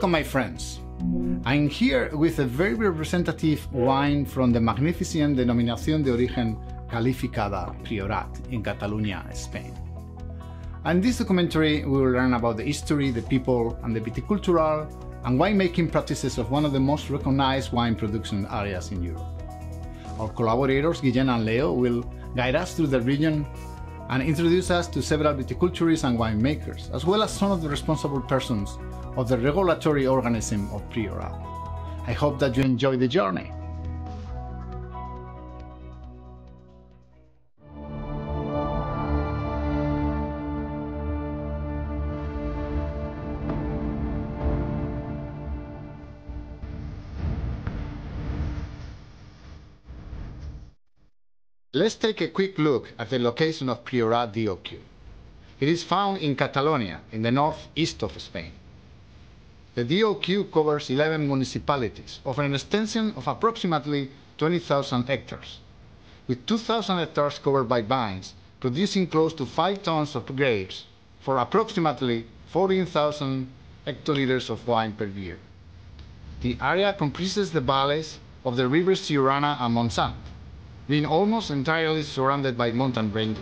Welcome, my friends. I'm here with a very representative wine from the magnificent Denominación de Origen Calificada Priorat in Catalonia, Spain. And this documentary, we will learn about the history, the people, and the viticultural and winemaking practices of one of the most recognized wine production areas in Europe. Our collaborators, Guillem and Leo, will guide us through the region and introduce us to several viticulturists and winemakers, as well as some of the responsible persons of the regulatory organism of Priorat. I hope that you enjoy the journey. Let's take a quick look at the location of Priorat DOQ. It is found in Catalonia, in the northeast of Spain. The DOQ covers 11 municipalities of an extension of approximately 20,000 hectares, with 2,000 hectares covered by vines, producing close to 5 tons of grapes for approximately 14,000 hectoliters of wine per year. The area comprises the valleys of the rivers Siurana and Montsant, being almost entirely surrounded by mountain ranges.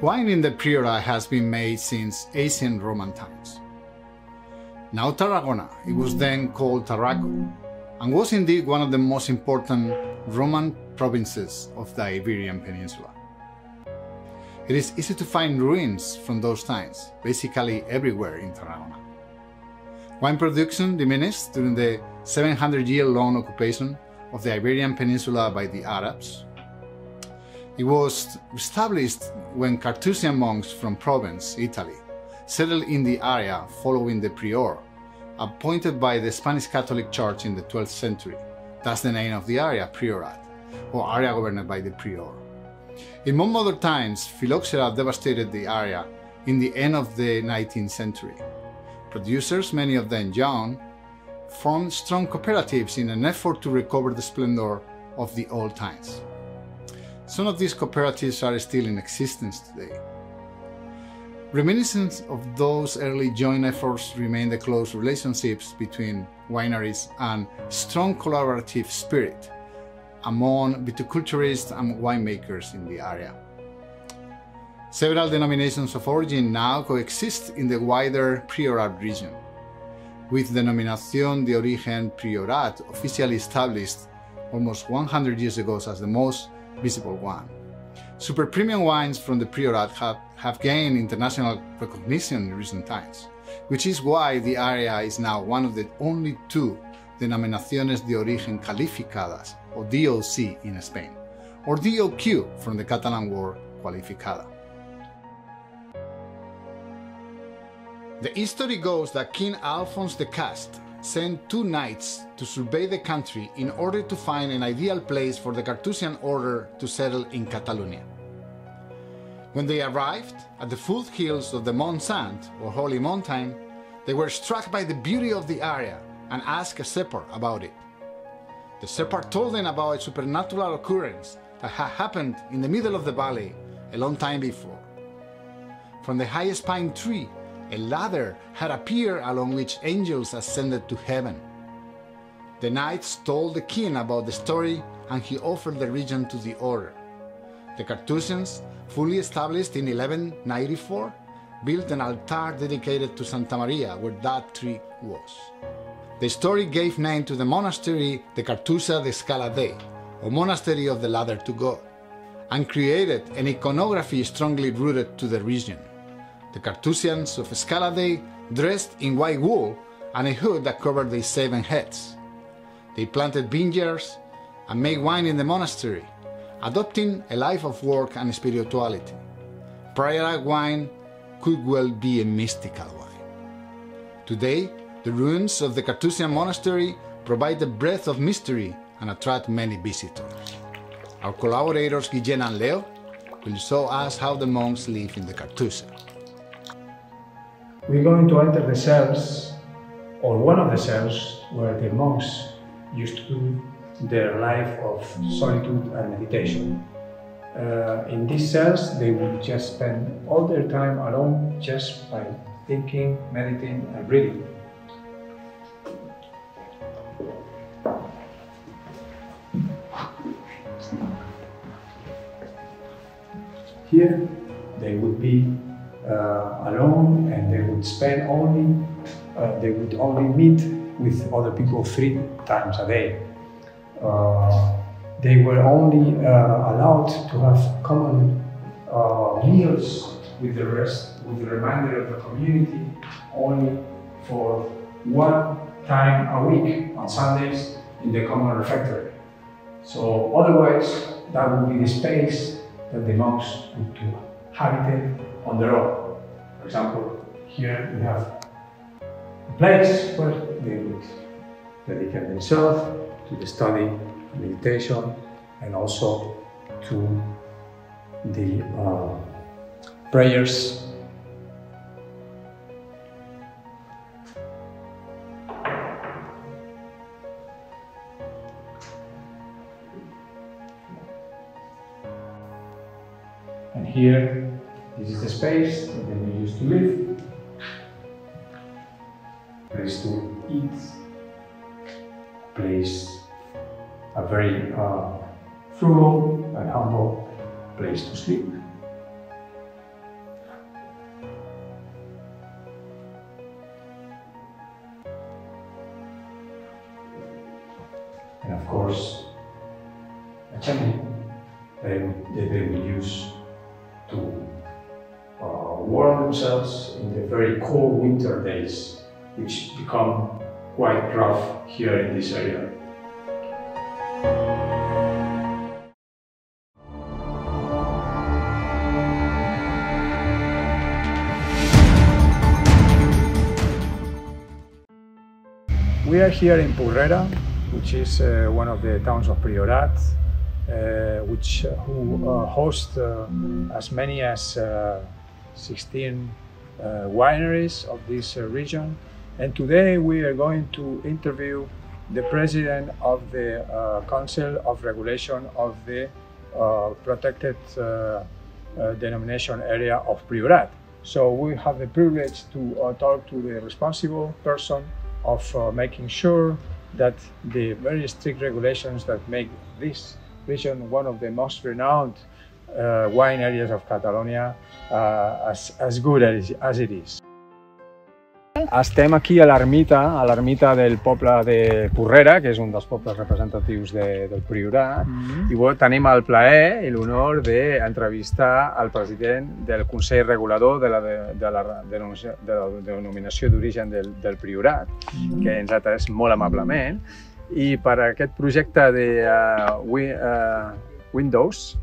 Wine in the Priorat has been made since ancient Roman times. Now Tarragona, it was then called Tarraco, and was indeed one of the most important Roman provinces of the Iberian Peninsula. It is easy to find ruins from those times, basically everywhere in Tarragona. Wine production diminished during the 700 year long occupation of the Iberian Peninsula by the Arabs, it was established when Carthusian monks from Provence, Italy, settled in the area following the prior, appointed by the Spanish Catholic Church in the 12th century. That's the name of the area, Priorat, or area governed by the prior. In more modern times, phylloxera devastated the area in the end of the 19th century. Producers, many of them young, formed strong cooperatives in an effort to recover the splendor of the old times. Some of these cooperatives are still in existence today. Reminiscence of those early joint efforts remain the close relationships between wineries and strong collaborative spirit among viticulturists and winemakers in the area. Several denominations of origin now coexist in the wider Priorat region, with Denominación de Origen Priorat officially established almost 100 years ago as the most visible one. Super premium wines from the Priorat have, have gained international recognition in recent times, which is why the area is now one of the only two denominaciones de origen calificadas, or DOC in Spain, or DOQ from the Catalan word qualificada. The history goes that King Alphonse the Cast sent two knights to survey the country in order to find an ideal place for the Carthusian order to settle in Catalonia. When they arrived at the foothills of the Mont Sant, or Holy Mountain, they were struck by the beauty of the area and asked a shepherd about it. The shepherd told them about a supernatural occurrence that had happened in the middle of the valley a long time before. From the highest pine tree a ladder had appeared along which angels ascended to heaven. The knights told the king about the story and he offered the region to the order. The Carthusians, fully established in 1194, built an altar dedicated to Santa Maria where that tree was. The story gave name to the monastery the Cartusa de Scala or Monastery of the Ladder to God, and created an iconography strongly rooted to the region. The Carthusians of Scala Dei dressed in white wool and a hood that covered their seven heads. They planted vineyards and made wine in the monastery, adopting a life of work and spirituality. Priorat wine could well be a mystical wine. Today, the ruins of the Carthusian monastery provide a breath of mystery and attract many visitors. Our collaborators Guillén and Leo will show us how the monks live in the Cartusia. We're going to enter the cells, or one of the cells, where the monks used to do their life of solitude and meditation. Uh, in these cells, they would just spend all their time alone just by thinking, meditating, and reading. Here, they would be alone and they would spend only, uh, they would only meet with other people three times a day. Uh, they were only uh, allowed to have common uh, meals with the rest, with the remainder of the community, only for one time a week on Sundays in the common refectory. So otherwise, that would be the space that the monks would to habitate on their own. For example, here we have a place where they would dedicate themselves to the study, meditation, and also to the uh, prayers. And here, this is the space that they used to live. Place to eat, place, a very uh, frugal and humble place to sleep. And of course, a chimney that they will use to warm themselves in the very cold winter days, which become quite rough here in this area. We are here in Purrera, which is uh, one of the towns of Priorat, uh, which uh, who uh, host uh, as many as uh, 16 uh, wineries of this uh, region. And today we are going to interview the president of the uh, Council of Regulation of the protected denomination area of Priorat. So we have the privilege to uh, talk to the responsible person of uh, making sure that the very strict regulations that make this region one of the most renowned uh, wine areas of Catalonia uh, as, as good as, as it is. Estem aquí a l'ermita, a l'ermita del poble de Porrera, que és un dels pobles representatius de, del Priorat, mm -hmm. i bueno, tenim el plaer i l'honor d'entrevistar el president del Consell Regulador de la, de, de la, denominació, de la denominació d'origen del, del Priorat, mm -hmm. que ens ha atès molt amablement, i per aquest projecte de uh, wi, uh, Windows,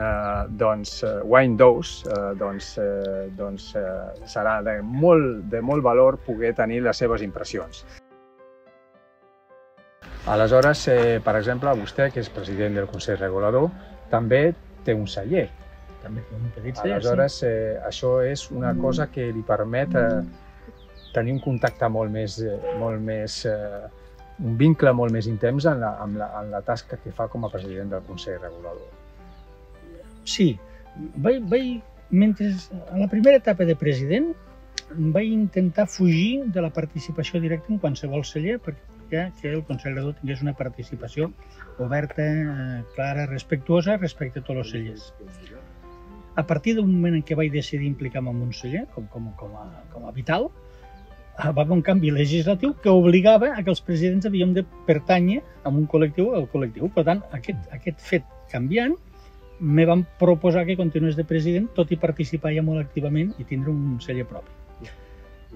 eh, doncs, eh, Wine Dose eh, doncs, eh, doncs, eh, serà de molt, de molt valor poder tenir les seves impressions. Aleshores, eh, per exemple, vostè, que és president del Consell Regulador, també té un celler. També té un petit celler, Aleshores, eh, això és una cosa que li permet eh, tenir un contacte molt més, eh, molt més eh, un vincle molt més intens en la, en, la, en la tasca que fa com a president del Consell Regulador. Sí, vaig, vaig, mentre a la primera etapa de president vaig intentar fugir de la participació directa en qualsevol celler perquè que, el Redó tingués una participació oberta, eh, clara, respectuosa respecte a tots els cellers. A partir d'un moment en què vaig decidir implicar-me en un celler, com, com, com, a, com a vital, eh, va haver un canvi legislatiu que obligava a que els presidents havíem de pertànyer a un col·lectiu al col·lectiu. Per tant, aquest, aquest fet canviant me van proposar que continués de president, tot i participar ja molt activament i tindre un celler propi.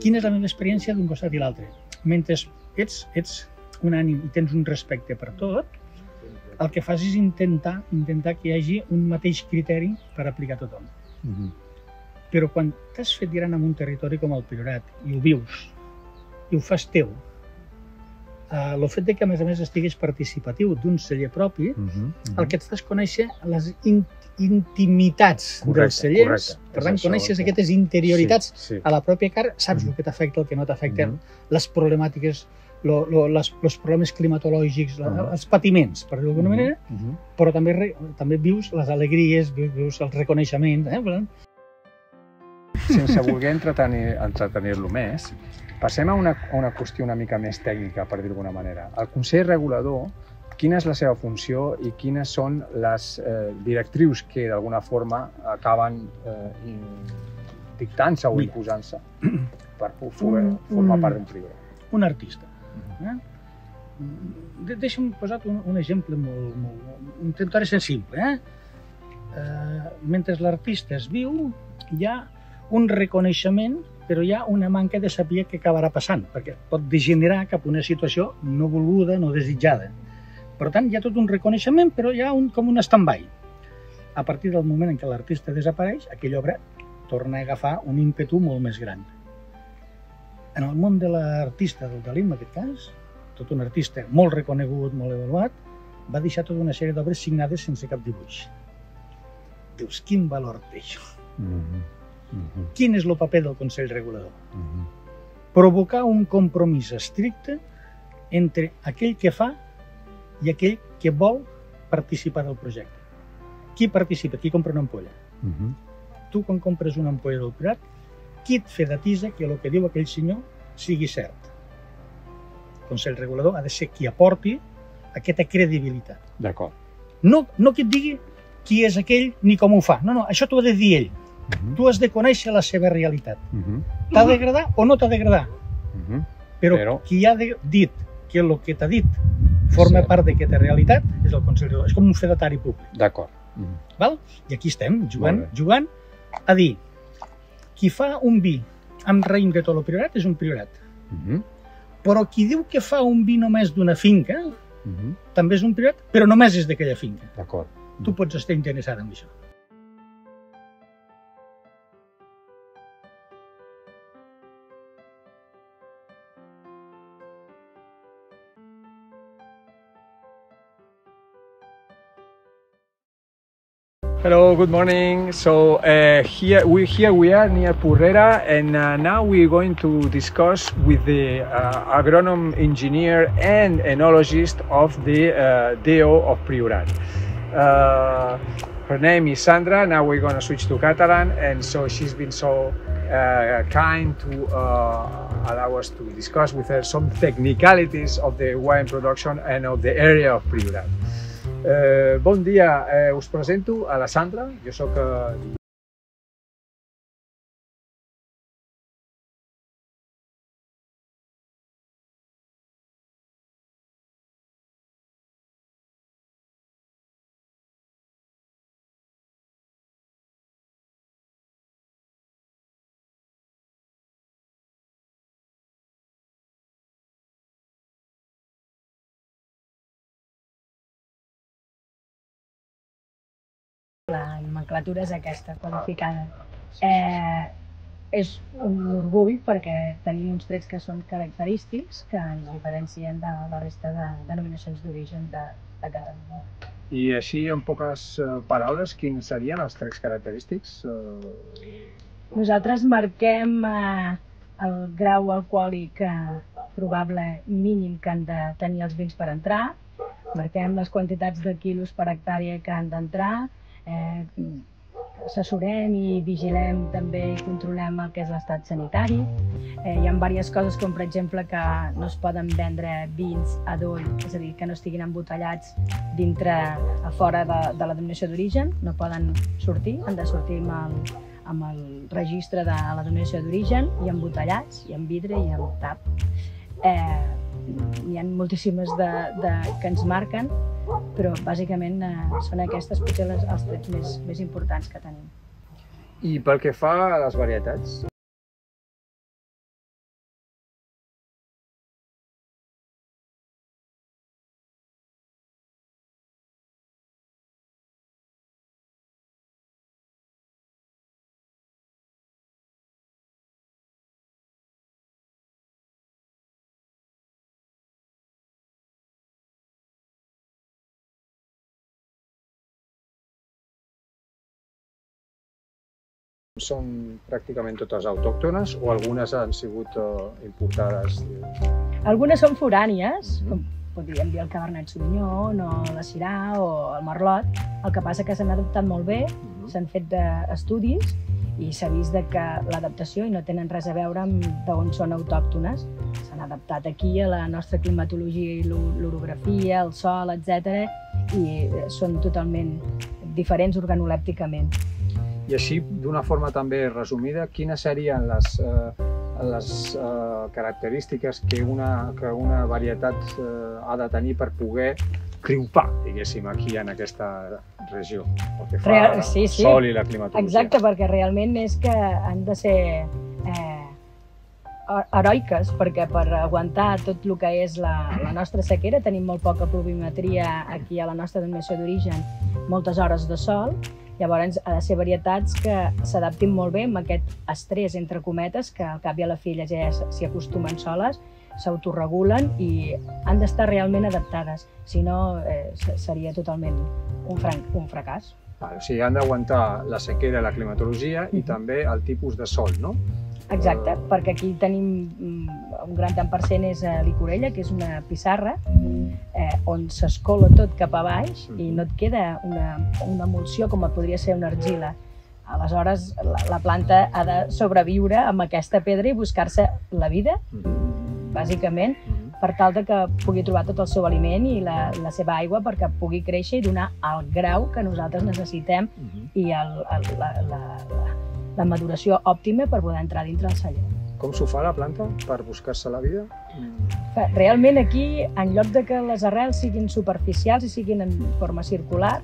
Quina és la meva experiència d'un costat i l'altre? Mentre ets, ets un ànim i tens un respecte per tot, el que fas és intentar intentar que hi hagi un mateix criteri per aplicar a tothom. Mm -hmm. Però quan t'has fet gran en un territori com el Priorat i ho vius i ho fas teu, eh, el fet de que a més a més estiguis participatiu d'un celler propi, Mm -hmm. el que ets és conèixer les in intimitats Correcte, dels cellers, correcte. per tant, això coneixes que- aquestes interioritats Sí, sí. a la pròpia cara, saps Mhm. el que t'afecta, el que no t'afecta, Mhm. les problemàtiques, lo, lo, les, els problemes climatològics, la, Mhm. els patiments, per dir-ho d'alguna Mhm, manera, mhm. però també, re, també vius les alegries, vius, vius els reconeixements. Eh? Sense voler entretenir- entretenir-lo més, passem a una, a una qüestió una mica més tècnica, per dir-ho d'alguna manera. El Consell Regulador, quina és la seva funció i quines són les eh, directrius que d'alguna forma acaben eh, dictant-se o imposant-se per poder Un- formar part d'un privat? un artista. Eh? De Deixa'm posar un, un exemple molt, molt, molt... Intentaré ser simple. Eh? Eh, mentre l'artista es viu, hi ha un reconeixement, però hi ha una manca de saber què acabarà passant, perquè pot degenerar cap a una situació no volguda, no desitjada. Per tant, hi ha tot un reconeixement, però hi ha un, com un stand-by. A partir del moment en què l'artista desapareix, aquella obra torna a agafar un ímpetu molt més gran. En el món de l'artista, del Dalí en aquest cas, tot un artista molt reconegut, molt avaluat, va deixar tota una sèrie d'obres signades sense cap dibuix. Dius, quin valor té això? Mhm, Quin és el paper del Consell Regulador? mhm. Provocar un compromís estricte entre aquell que fa i aquell que vol participar del projecte. Qui participa? Qui compra una ampolla? Mhm. Tu, quan compres una ampolla del Prat, qui et fedatitza que el que diu aquell senyor sigui cert? El Consell Regulador ha de ser qui aporti aquesta credibilitat. D'acord. No, no que et digui qui és aquell ni com ho fa. No, no, això t'ho ha de dir ell. Mhm, Tu has de conèixer la seva realitat. mhm, T'ha d'agradar o no t'ha d'agradar. mhm. Però, Però- qui ha de, dit que el que t'ha dit forma Sí. part d'aquesta realitat és el Consell Regulador. És com un fedatari públic. D'acord. Mhm. Val? I aquí estem, jugant, jugant a dir qui fa un vi amb raïm de tot el priorat és un priorat. Mhm, Però qui diu que fa un vi només d'una finca mhm. també és un priorat, però només és d'aquella finca. D'acord. Tu pots estar interessat en això. Hello, good morning. So uh, here we here we are near Purrera, and uh, now we're going to discuss with the uh, agronom engineer and enologist of the uh, DO of Priorat. Uh, her name is Sandra. Now we're going to switch to Catalan, and so she's been so uh, kind to uh, allow us to discuss with her some technicalities of the wine production and of the area of Priorat. Eh, bon dia, eh, us presento a la Sandra, jo sóc... Eh, La nomenclatura és aquesta, qualificada. Eh, és un orgull perquè tenim uns trets que són característics que ens diferencien de la resta de denominacions d'origen de, de Catalunya. I així, en poques eh, paraules, quins serien els trets característics? Eh, Nosaltres marquem eh, el grau alcohòlic eh, probable mínim que han de tenir els vins per entrar, marquem les quantitats de quilos per hectàrea que han d'entrar, eh, assessorem i vigilem també i controlem el que és l'estat sanitari. Eh, hi ha diverses coses com, per exemple, que no es poden vendre vins a doll, és a dir, que no estiguin embotellats dintre, a fora de, de la denominació d'origen, no poden sortir, han de sortir amb el, amb el registre de la denominació d'origen i embotellats, i en vidre i en tap. Eh, hi ha moltíssimes de, de, que ens marquen, però bàsicament eh, són aquestes potser les, els trets més, més importants que tenim. I pel que fa a les varietats? Són pràcticament totes autòctones o algunes han sigut uh, importades? Algunes són forànies, Mhm. com podríem dir el Cabernet Sauvignon o la Syrah o el Merlot. El que passa que s'han adaptat molt bé, Mhm. s'han fet estudis i s'ha vist de que l'adaptació, i no tenen res a veure amb d'on són autòctones, s'han adaptat aquí a la nostra climatologia i l'o- l'orografia, el sol, etc. i eh, són totalment diferents organolèpticament. I així, d'una forma també resumida, quines serien les, eh, les eh, característiques que una, que una varietat eh, ha de tenir per poder triomfar, diguéssim, aquí en aquesta regió, pel que fa Real- al sí, sí. sol i la climatologia. Exacte, perquè realment és que han de ser eh, he- heroiques, perquè per aguantar tot el que és la, la nostra sequera tenim molt poca pluviometria aquí a la nostra denominació d'origen, moltes hores de sol, llavors ha de ser varietats que s'adaptin molt bé amb aquest estrès, entre cometes, que al cap i a la fi elles ja s'hi acostumen soles, s'autoregulen i han d'estar realment adaptades, si no eh, se- seria totalment un, fran un fracàs. O sigui, han d'aguantar la sequera i la climatologia i també el tipus de sol, no? Exacte, Eh, perquè aquí tenim mm, un gran tant per cent és a Licorella, que és una pissarra, eh, on s'escola tot cap a baix i no et queda una, una emulsió com podria ser una argila. Aleshores, la, la planta ha de sobreviure amb aquesta pedra i buscar-se la vida, Mhm. bàsicament, Mhm. per tal de que pugui trobar tot el seu aliment i la, la seva aigua perquè pugui créixer i donar el grau que nosaltres necessitem Mhm. i el, el, la, la, la, la maduració òptima per poder entrar dintre el celler. Com s'ho fa la planta per buscar-se la vida? Realment aquí, en lloc de que les arrels siguin superficials i siguin en forma circular,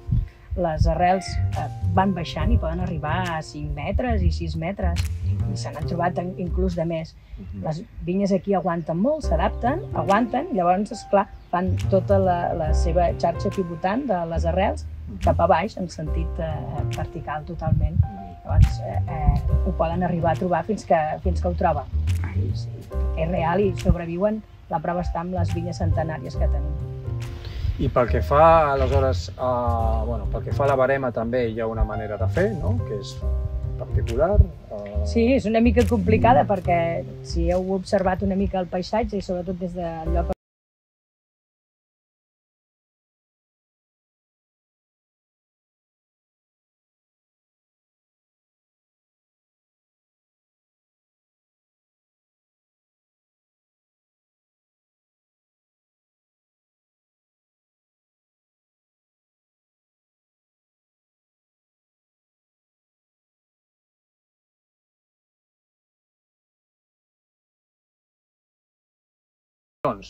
les arrels eh, van baixant i poden arribar a 5 metres i 6 metres i se n'han trobat inclús de més. Mhm. Les vinyes aquí aguanten molt, s'adapten, aguanten, llavors, esclar, fan tota la, la seva xarxa pivotant de les arrels cap a baix, en sentit eh, vertical totalment. Llavors, eh, eh, ho poden arribar a trobar fins que, fins que ho troben. I, sí, és real i sobreviuen. La prova està amb les vinyes centenàries que tenim. I pel que fa, aleshores, a, bueno, pel que fa a la barema també hi ha una manera de fer, no? que és particular. Uh, Sí, és una mica complicada perquè si heu observat una mica el paisatge i sobretot des del lloc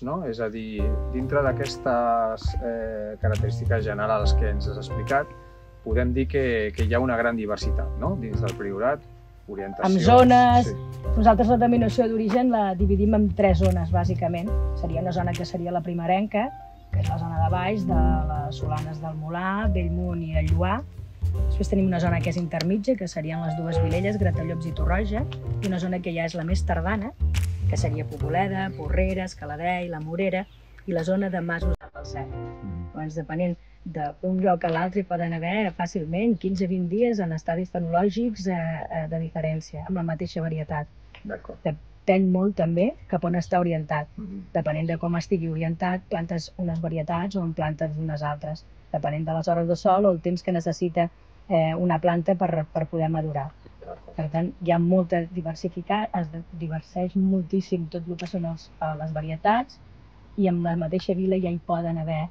no? És a dir, dintre d'aquestes eh, característiques generals que ens has explicat, podem dir que, que hi ha una gran diversitat no? dins del priorat, orientació... Amb zones. Sí. Nosaltres la denominació d'origen la dividim en tres zones, bàsicament. Seria una zona que seria la primerenca, que és la zona de baix, de les Solanes del Molar, Bellmunt i el Lluà. Després tenim una zona que és intermitja, que serien les dues Vilelles, Gratallops i Torroja, i una zona que ja és la més tardana, que seria Poboleda, Porreres, Caladrei, la Morera, i la zona de Masos de Falset. Mhm. Doncs depenent d'un lloc a l'altre poden haver fàcilment 15-20 dies en estadis fenològics eh, eh, de diferència, amb la mateixa varietat. Depèn molt també cap on està orientat. Mhm. Depenent de com estigui orientat, plantes unes varietats o en plantes unes altres. Depenent de les hores de sol o el temps que necessita eh, una planta per, per poder madurar. Per tant, hi ha molta diversificat, es diverseix moltíssim tot el que són els, eh, les varietats i en la mateixa vila ja hi poden haver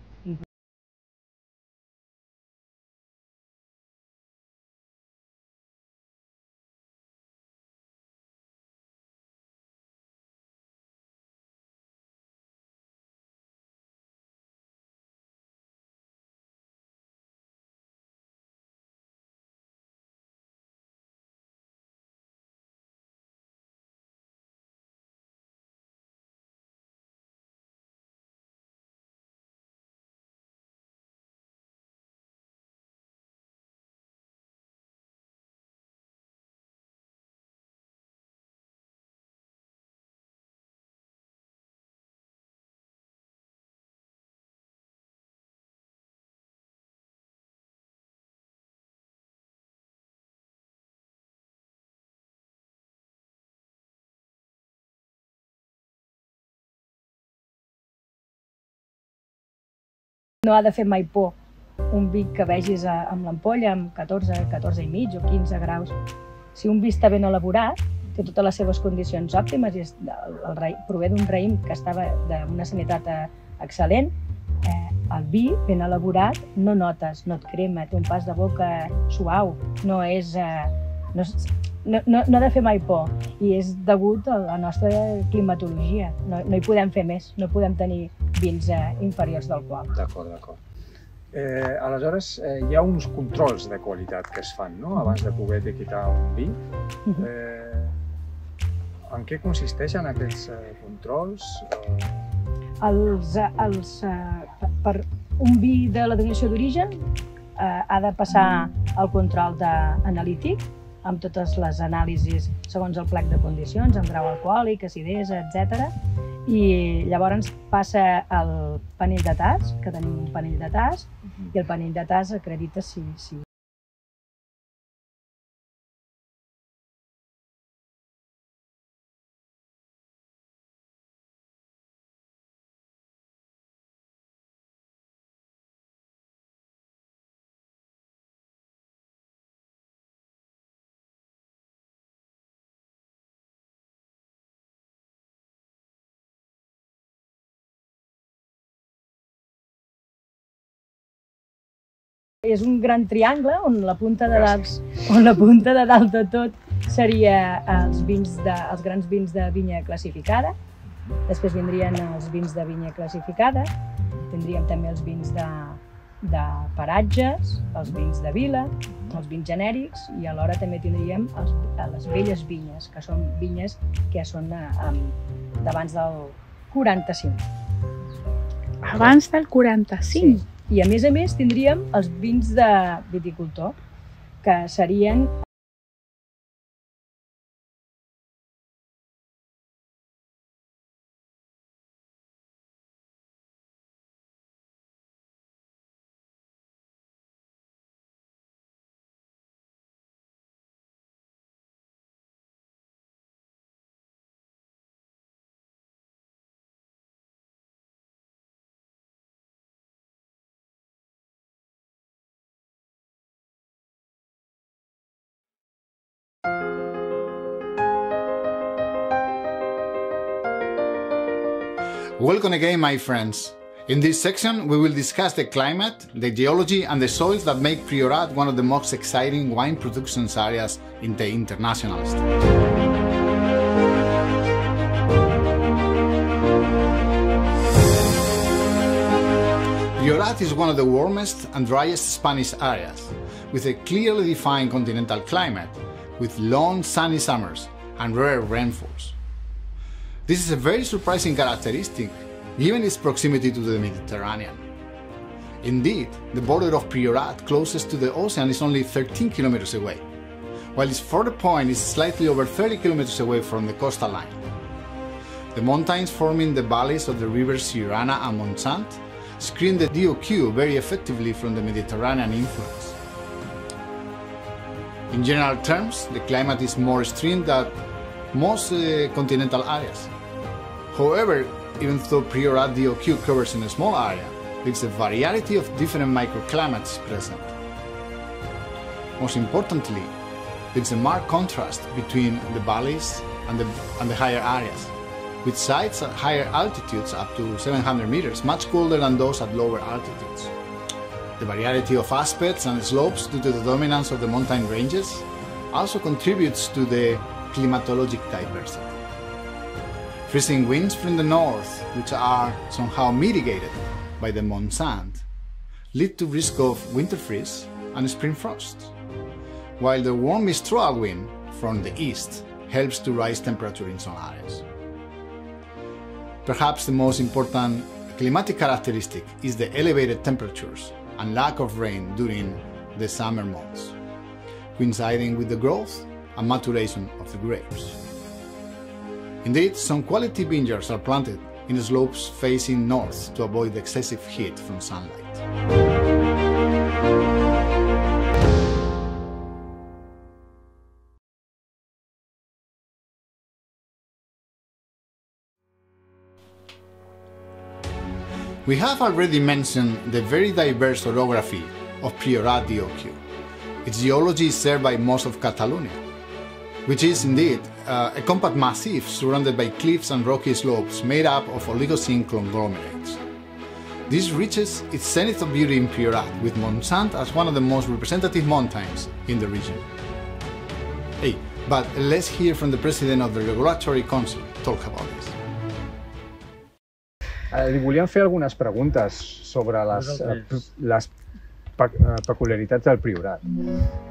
no ha de fer mai por un vi que vegis a, amb l'ampolla amb 14, 14 i mig o 15 graus. Si un vi està ben elaborat, té totes les seves condicions òptimes i és, el, el raïm, prové d'un raïm que estava d'una sanitat eh, excel·lent, eh, el vi ben elaborat no notes, no et crema, té un pas de boca suau, no és... Eh, no, no, no, no ha de fer mai por i és degut a la nostra climatologia. No, no hi podem fer més, no podem tenir vins eh, inferiors del qual. D'acord, d'acord. Eh, aleshores, eh, hi ha uns controls de qualitat que es fan no? abans de poder etiquetar un vi. Mhm. Eh, en què consisteixen aquests eh, controls? Eh, Els, eh, els, eh, per un vi de la denominació d'origen eh, ha de passar el control de, analític amb totes les anàlisis segons el plec de condicions, amb grau alcohòlic, acidesa, etc. I llavors passa el panell de tas, que tenim un panell de tas, i el panell de tas acredita si, si és un gran triangle on la punta de dalt, on la punta de dalt de tot seria els vins de, els grans vins de vinya classificada. Després vindrien els vins de vinya classificada, tindríem també els vins de, de paratges, els vins de vila, els vins genèrics i alhora també tindríem els, les velles vinyes, que són vinyes que són eh, d'abans del 45. Abans del 45. Sí. I a més a més tindríem els vins de viticultor, que serien Welcome again, my friends. In this section, we will discuss the climate, the geology, and the soils that make Priorat one of the most exciting wine production areas in the internationalist. Priorat is one of the warmest and driest Spanish areas, with a clearly defined continental climate, with long sunny summers and rare rainfalls. This is a very surprising characteristic, given its proximity to the Mediterranean. Indeed, the border of Priorat closest to the ocean is only 13 kilometers away, while its further point is slightly over 30 kilometers away from the coastal line. The mountains forming the valleys of the rivers Sirana and Montsant screen the DOQ very effectively from the Mediterranean influence. In general terms, the climate is more extreme than most uh, continental areas. However, even though Priorat DOQ covers in a small area, there is a variety of different microclimates present. most importantly, there's a marked contrast between the valleys and the, and the higher areas, with sites at higher altitudes up to 700 meters, much colder than those at lower altitudes. The variety of aspects and slopes due to the dominance of the mountain ranges also contributes to the climatologic diversity. Freezing winds from the north, which are somehow mitigated by the Monsant, lead to risk of winter freeze and spring frost, while the warm mistral wind from the east helps to rise temperature in some areas. Perhaps the most important climatic characteristic is the elevated temperatures and lack of rain during the summer months, coinciding with the growth and maturation of the grapes. Indeed, some quality vineyards are planted in slopes facing north to avoid excessive heat from sunlight. We have already mentioned the very diverse orography of Priorat d'Ocu. Its geology is served by most of Catalonia, which is indeed uh, a compact massif surrounded by cliffs and rocky slopes made up of Oligocene conglomerates. This reaches its zenith of beauty in Priorat, with Monsant as one of the most representative mountains in the region. Hey, but let's hear from the president of the Regulatory Council talk about this. Eh, li volíem fer algunes preguntes sobre les, eh, les pe peculiaritats del Priorat.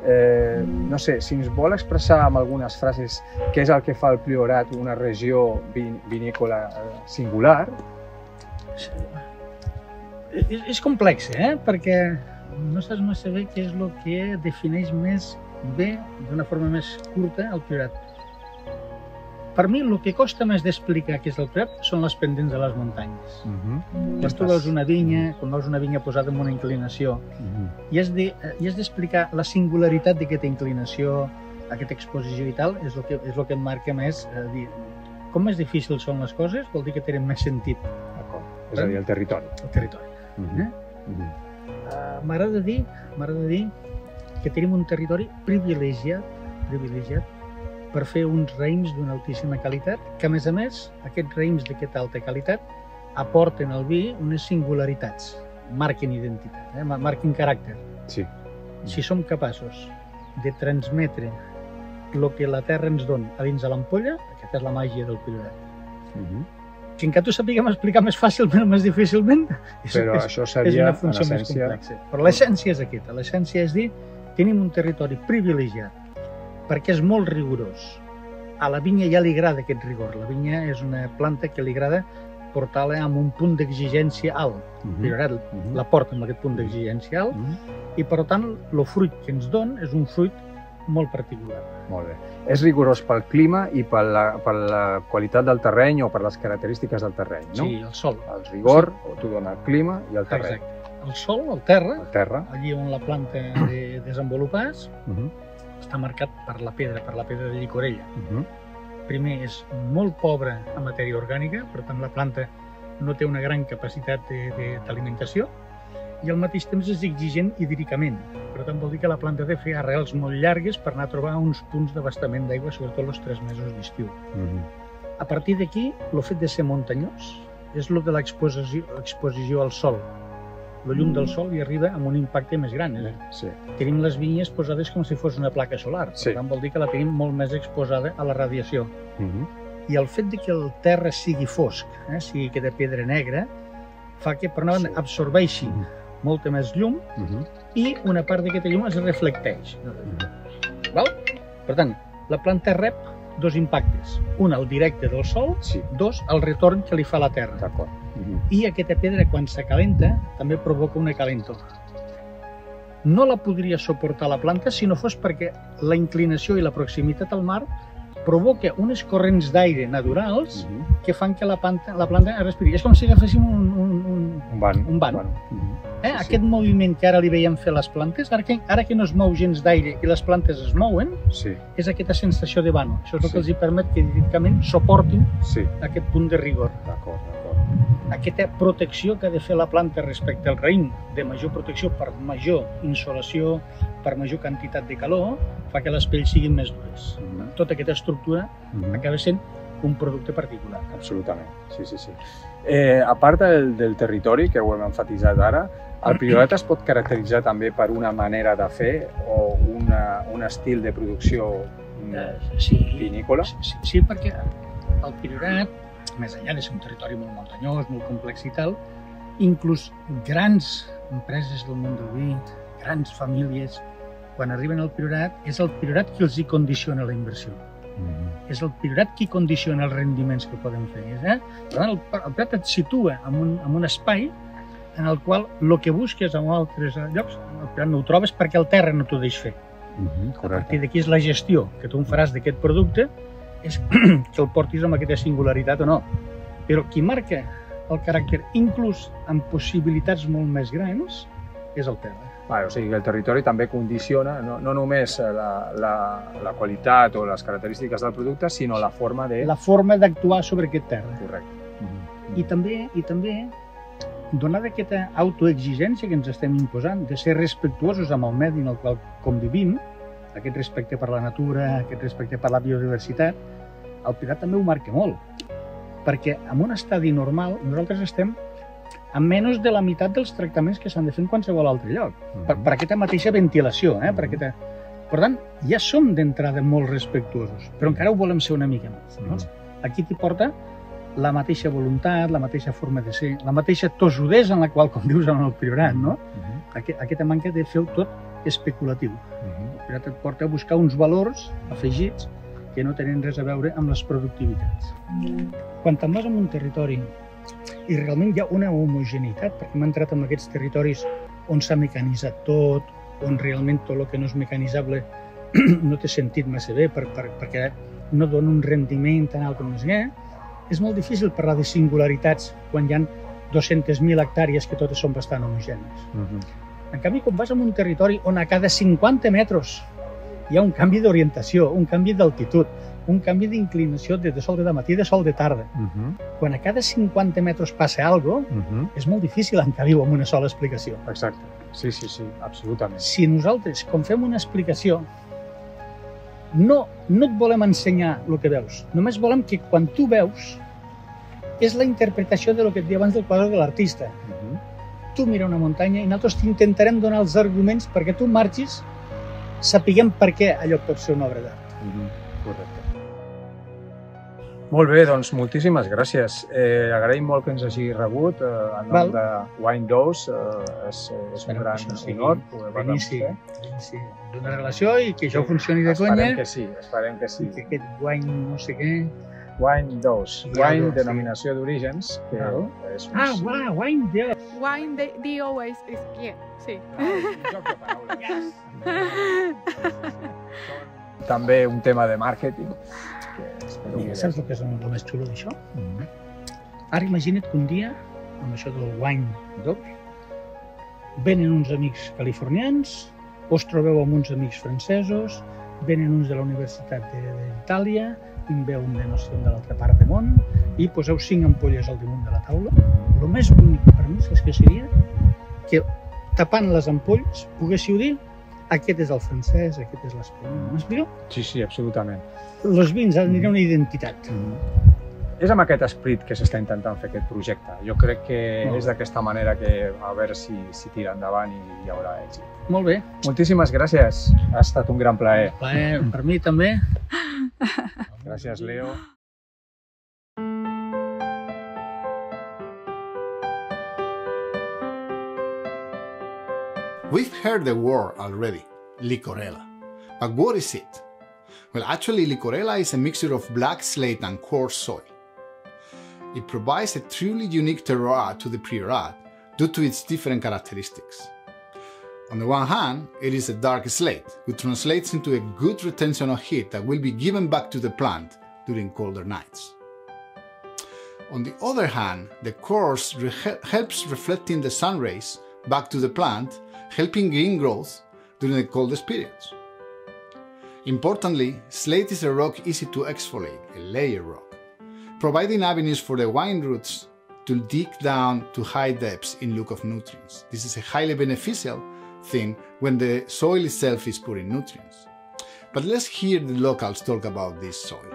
Eh, no sé, si ens vol expressar amb algunes frases què és el que fa el Priorat una regió vin vinícola eh, singular, És, és complex, eh? perquè no saps massa bé què és el que defineix més bé, d'una forma més curta, el Priorat. Per mi, el que costa més d'explicar què és el Priorat són les pendents de les muntanyes. uh -huh. Quan tu veus una vinya, quan veus una vinya posada en una inclinació, Uh -huh. i has de- eh, d'explicar la singularitat d'aquesta inclinació, aquesta exposició i tal, és el que, és el que em marca més eh, dir, com més difícils són les coses, vol dir que tenen més sentit D'acord. És a dir, el territori. el territori. Uh Eh? -huh. Uh -huh. Uh, M'agrada dir, m'agrada dir que tenim un territori privilegiat, privilegiat per fer uns raïms d'una altíssima qualitat, que a més a més, aquests raïms d'aquesta alta qualitat aporten al vi unes singularitats, marquen identitat, eh? ma- marquen caràcter. Sí. Si som capaços de transmetre el que la terra ens dona a dins de l'ampolla, aquesta és la màgia del priorat. Uh -huh. Que encara t'ho sapiguem explicar més fàcilment o més difícilment, és, Però és, això és seria, una en funció més complexa. Però l'essència és aquesta. L'essència és dir, tenim un territori privilegiat perquè és molt rigorós. A la vinya ja li agrada aquest rigor. La vinya és una planta que li agrada portar-la amb un punt d'exigència alt. uh -huh. Priorat Uh -huh. la porta amb aquest punt d'exigència alt Uh -huh. i, per tant, el fruit que ens don és un fruit molt particular. Molt bé. És rigorós pel clima i per la, per la qualitat del terreny o per les característiques del terreny, no? Sí, el sol. El rigor t'ho dona el clima i el terreny. Exacte. El sol, el terra, El terra. allí on la planta de desenvolupar Uh -huh. Està marcat per la pedra, per la pedra de llicorella. Uh -huh. primer és molt pobra en matèria orgànica, per tant la planta no té una gran capacitat d'alimentació i al mateix temps és exigent hídricament. Per tant vol dir que la planta ha de fer arrels molt llargues per anar a trobar uns punts d'abastament d'aigua, sobretot els tres mesos d'estiu. Uh -huh. A partir d'aquí, el fet de ser muntanyós és el de l'exposició exposició al sol. La llum del sol hi arriba amb un impacte més gran. És dir, Sí. tenim les vinyes posades com si fos una placa solar. Per Sí. tant, vol dir que la tenim molt més exposada a la radiació. Uh -huh. I el fet de que el terra sigui fosc, eh, sigui que de pedra negra, fa que, per una banda, Sí. absorbeixi Mhm. molta més llum Uh -huh. i una part d'aquesta llum es reflecteix. Mhm. Val? Per tant, la planta rep dos impactes. Un, el directe del sol, Sí, dos, el retorn que li fa la terra. d'acord. Uh -huh. I aquesta pedra, quan s'acalenta, també provoca una calentor. No la podria suportar la planta si no fos perquè la inclinació i la proximitat al mar provoca unes corrents d'aire naturals Uh -huh. que fan que la planta, la planta es respiri. És com si agaféssim un, un, un, Un van. Un van. Uh -huh. eh? Sí, sí. aquest moviment que ara li veiem fer les plantes, ara que, ara que no es mou gens d'aire i les plantes es mouen, Sí, és aquesta sensació de vano. Això és el Sí. que els hi permet que hidràticament suportin sí, aquest punt de rigor. d'acord. Aquesta protecció que ha de fer la planta respecte al raïm, de major protecció per major insolació, per major quantitat de calor, fa que les pells siguin més dures. Mhm. Tota aquesta estructura Mhm. acaba sent un producte particular. Absolutament, sí, sí, sí. Eh, a part del, del territori, que ho hem enfatitzat ara, el Priorat es pot caracteritzar també per una manera de fer o una, un estil de producció mm, Eh, sí, vinícola? Sí, sí, perquè el Priorat, més enllà de ser un territori molt muntanyós, molt complex i tal, inclús grans empreses del món del vi, grans famílies, quan arriben al Priorat, és el Priorat qui els hi condiciona la inversió. Mhm. És el Priorat qui condiciona els rendiments que poden fer. Eh? Per tant, el, el Priorat et situa en un, en un espai en el qual el que busques en altres llocs, el Priorat no ho trobes perquè el terra no t'ho deix fer. Mhm, A partir d'aquí és la gestió que tu en faràs d'aquest producte, és que el portis amb aquesta singularitat o no. Però qui marca el caràcter, inclús amb possibilitats molt més grans, és el terra. Vale, o sigui que el territori també condiciona no, no només la, la, la qualitat o les característiques del producte, sinó la forma de... La forma d'actuar sobre aquest terra. Correcte. I també, i també donada aquesta autoexigència que ens estem imposant de ser respectuosos amb el medi en el qual convivim, aquest respecte per la natura, aquest respecte per la biodiversitat, el Pirat també ho marca molt. Perquè en un estadi normal nosaltres estem a menys de la meitat dels tractaments que s'han de fer en qualsevol altre lloc. Per, per aquesta mateixa ventilació, eh? per, aquesta... per tant, ja som d'entrada molt respectuosos, però encara ho volem ser una mica més. No? Aquí t'hi porta la mateixa voluntat, la mateixa forma de ser, la mateixa tosudesa en la qual convius en el priorat, no? Mhm, Aquest, aquesta manca de fer tot especulatiu. mhm. El priorat et porta a buscar uns valors afegits que no tenen res a veure amb les productivitats. Quan te'n vas a un territori i realment hi ha una homogeneïtat, perquè hem entrat en aquests territoris on s'ha mecanitzat tot, on realment tot el que no és mecanitzable no té sentit massa bé per, per, perquè no dona un rendiment tan alt com és què, és molt difícil parlar de singularitats quan hi ha 200.000 hectàrees que totes són bastant homogènies. Mhm. En canvi, quan vas a un territori on a cada 50 metres hi ha un canvi d'orientació, un canvi d'altitud, un canvi d'inclinació de, de sol de matí de sol de tarda, Mhm. quan a cada 50 metres passa alguna cosa, Mhm. és molt difícil encabir-ho amb una sola explicació. Exacte. Sí, sí, sí, absolutament. Si nosaltres, quan fem una explicació, no, no et volem ensenyar el que veus, només volem que quan tu veus és la interpretació de lo que et deia abans del quadre de l'artista. Tu mira una muntanya i nosaltres t'intentarem donar els arguments perquè tu marxis sapiguem per què allò pot ser una obra d'art. Mhm. Correcte. Molt bé, doncs moltíssimes gràcies. Eh, agraïm molt que ens hagi rebut eh, en nom Val. de Wine Dose. Eh, és, és un Esperem gran honor poder parlar amb vostè. l'inici d'una relació i que això funcioni de Esperem conya que sí, esperem que i sí. que aquest guany no sé què... Wine Dose. Wine Wine, Dose, sí. denominació d'orígens, que Val. és un, Ah, guau, guany, Déu! Wine de DOS is yeah, sí. un joc de paraules. També un tema de màrqueting. Que espero Mira, que... saps el que és el més xulo d'això? Mhm. Ara imagina't que un dia, amb això del wine dog, venen uns amics californians, us trobeu amb uns amics francesos, venen uns de la Universitat de- d'Itàlia, ve un on de l'altra part del món, i poseu cinc ampolles al damunt de la taula. El més bonic per mi és que seria que tapant les ampolles poguéssiu dir aquest és el francès, aquest és l'espanyol. M'explico? Sí, sí, absolutament. Els vins han de tenir una identitat. És amb aquest esperit que s'està intentant fer aquest projecte. Jo crec que Molt és d'aquesta manera que a veure si, si tira endavant i hi haurà èxit. Molt bé. Moltíssimes gràcies. Ha estat un gran plaer. Plaer per mi també. Gràcies, Leo. We've heard the word already, licorella. But what is it? Well, actually, licorella is a mixture of black slate and coarse soil. It provides a truly unique terroir to the priorat due to its different characteristics. On the one hand, it is a dark slate, which translates into a good retention of heat that will be given back to the plant during colder nights. On the other hand, the coarse re- helps reflecting the sun rays back to the plant, helping green growth during the coldest periods. Importantly, slate is a rock easy to exfoliate, a layer rock, providing avenues for the wine roots to dig down to high depths in look of nutrients. This is a highly beneficial thing when the soil itself is poor in nutrients. But let's hear the locals talk about this soil.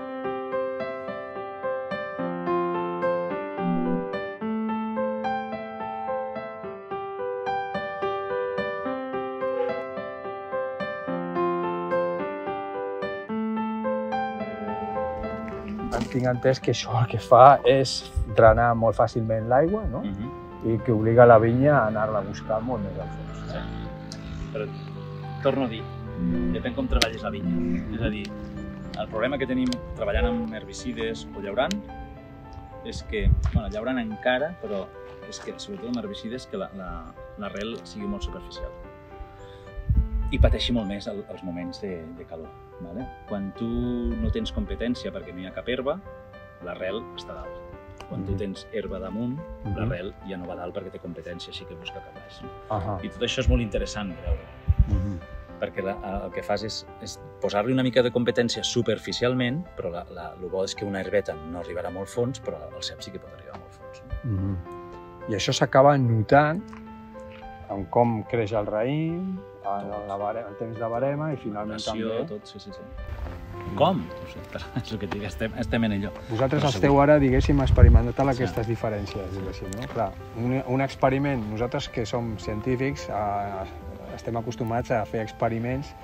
Tinc entès que això el que fa és drenar molt fàcilment l'aigua, no? Mm -hmm. I que obliga la vinya a anar-la a buscar molt més al fons. Sí. Però torno a dir, depèn com treballis la vinya. És a dir, el problema que tenim treballant amb herbicides o llaurant és que, bueno, llaurant encara, però és que, sobretot amb herbicides, que l'arrel la, la, sigui molt superficial i pateixi molt més el, els moments de, de calor. Vale? Quan tu no tens competència perquè no hi ha cap herba, l'arrel està dalt. Quan tu tens herba damunt, l'arrel ja no va dalt perquè té competència, així que busca cap baix. Uh -huh. I tot això és molt interessant veure, Uh -huh. perquè la, el que fas és, és posar-li una mica de competència superficialment, però la, la, el bo és que una herbeta no arribarà molt fons, però el cep sí que pot arribar molt fons. No? Uh -huh. I això s'acaba notant en com creix el raïm, en, la barema, en temps de barema i finalment Pressió, també... tot, sí, sí, sí. Com? No sé, és el que dic, estem, estem en allò. Vosaltres Però esteu ara, diguéssim, experimentant Sí. aquestes diferències, diguéssim, no? Clar, un, un experiment, nosaltres que som científics, eh, estem acostumats a fer experiments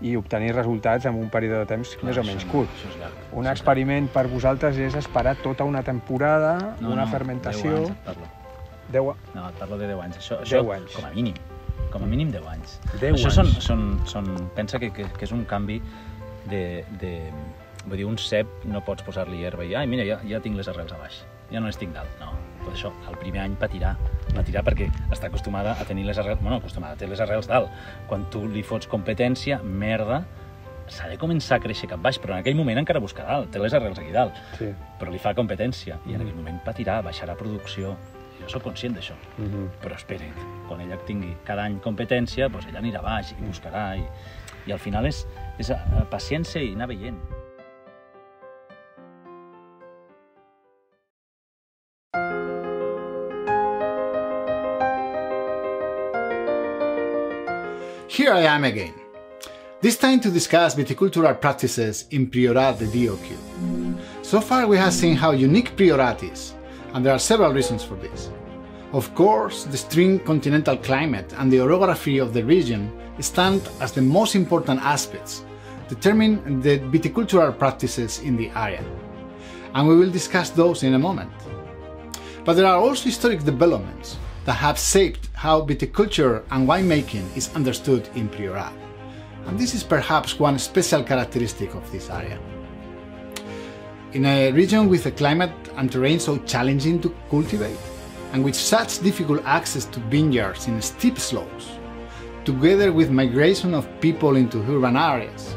i obtenir resultats en un període de temps Clar, més o menys no, curt. Això és llarg. Un Això és experiment per vosaltres és esperar tota una temporada. No, una no, fermentació... 10 anys et parlo. 10, a- No, et parlo de 10 anys. Això, això 10 anys. com a mínim. Com a mínim 10 anys. 10 Això anys. són, són, són, pensa que, que, que és un canvi de, de... Vull dir, un cep no pots posar-li herba i, ai, mira, ja, ja tinc les arrels a baix, ja no les tinc dalt. No, tot això, el primer any patirà, patirà perquè està acostumada a tenir les arrels, bueno, acostumada a tenir les arrels dalt. Quan tu li fots competència, merda, s'ha de començar a créixer cap baix, però en aquell moment encara busca dalt, té les arrels aquí dalt, Sí. però li fa competència, i en aquell moment patirà, baixarà producció. Jo sóc conscient d'això Mhm. però espera't, quan ella tingui cada any competència, doncs ella anirà baix i buscarà i, i al final és, és eh, paciència i anar veient. Here I am again. This time to discuss viticultural practices in Priorat de DOQ. So far we have seen how unique Priorat is, and there are several reasons for this. Of course, the extreme continental climate and the orography of the region stand as the most important aspects, determine the viticultural practices in the area. And we will discuss those in a moment. But there are also historic developments that have shaped how viticulture and winemaking is understood in Priorat. And this is perhaps one special characteristic of this area. In a region with a climate and terrain so challenging to cultivate, and with such difficult access to vineyards in steep slopes, together with migration of people into urban areas,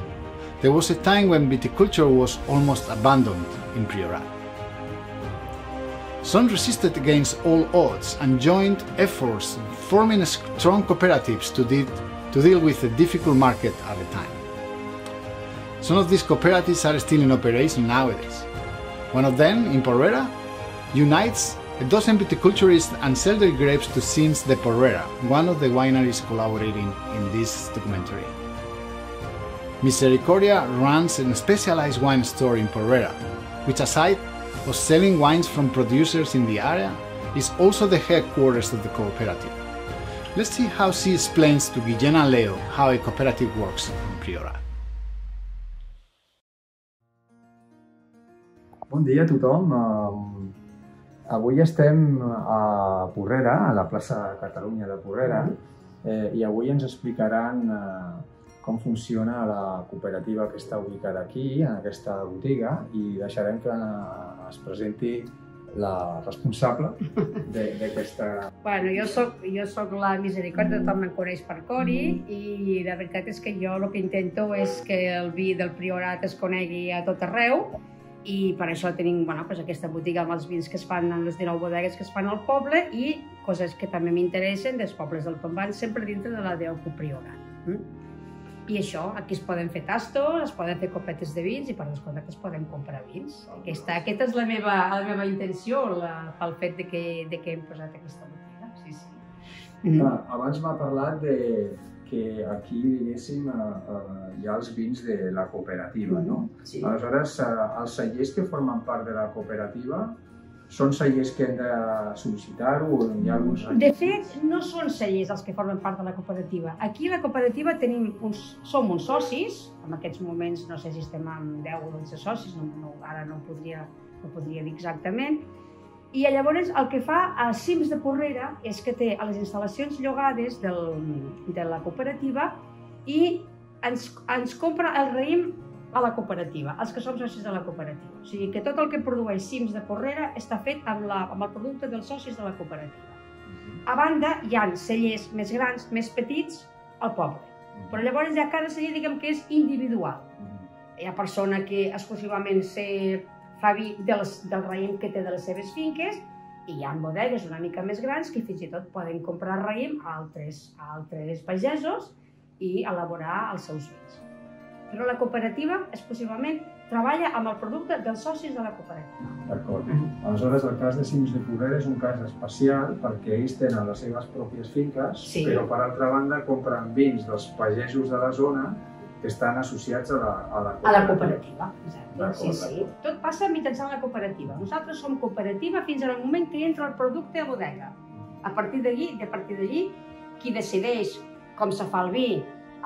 there was a time when viticulture was almost abandoned in Priorat. Some resisted against all odds and joined efforts forming strong cooperatives to, de- to deal with the difficult market at the time. Some of these cooperatives are still in operation nowadays. One of them, in Porrera, unites a dozen viticulturists and sell their grapes to Sins de Porrera, one of the wineries collaborating in this documentary. Misericordia runs a specialized wine store in Porrera, which aside of selling wines from producers in the area, is also the headquarters of the cooperative. Let's see how she explains to Guillén and Leo how a cooperative works in Priorat. Bon dia a tothom. Um, Avui estem a Porrera, a la plaça Catalunya de Porrera, eh, i avui ens explicaran eh, com funciona la cooperativa que està ubicada aquí, en aquesta botiga, i deixarem que es presenti la responsable de- d'aquesta... Bueno, jo soc, jo soc la Misericòrdia, tothom em coneix per Cori, i la veritat és que jo el que intento és que el vi del Priorat es conegui a tot arreu, i per això tenim bueno, pues aquesta botiga amb els vins que es fan en les 19 bodegues que es fan al poble i coses que també m'interessen dels pobles del Tombant, sempre dintre de la DOQ Priorat. Mm? I això, aquí es poden fer tastos, es poden fer copetes de vins i per descomptat es poden comprar vins. Aquesta, aquesta és la meva, la meva intenció la, pel fet de que, de que hem posat aquesta botiga. Sí, sí. Mm. Clar, abans m'ha parlat de que aquí, diguéssim, eh, eh, hi ha els vins de la cooperativa, no? Sí. Aleshores, eh, els cellers que formen part de la cooperativa són cellers que hem de sol·licitar-ho o hi ha alguns De fet, no són cellers els que formen part de la cooperativa. Aquí a la cooperativa tenim uns, som uns socis, en aquests moments no sé si estem amb 10 o 12 socis, no, no, ara no ho podria, no ho podria dir exactament, i llavors el que fa a Cims de Porrera és que té a les instal·lacions llogades del, de la cooperativa i ens, ens compra el raïm a la cooperativa, els que som socis de la cooperativa. O sigui que tot el que produeix Cims de Porrera està fet amb, la, amb el producte dels socis de la cooperativa. A banda, hi ha cellers més grans, més petits, al poble. Però llavors ja cada celler diguem que és individual. Hi ha persona que exclusivament se fa vi dels, del raïm que té de les seves finques i hi ha bodegues una mica més grans que fins i tot poden comprar raïm a altres, a altres pagesos i elaborar els seus vins. Però la cooperativa exclusivament treballa amb el producte dels socis de la cooperativa. D'acord. Aleshores, el cas de Cims de Porrera és un cas especial perquè ells tenen les seves pròpies finques, Sí. però per altra banda compren vins dels pagesos de la zona que estan associats a la, a la A la cooperativa, exacte. Sí, sí. Tot passa mitjançant la cooperativa. Nosaltres som cooperativa fins al moment que entra el producte a bodega. A partir d'allí, de partir d'allí, qui decideix com se fa el vi,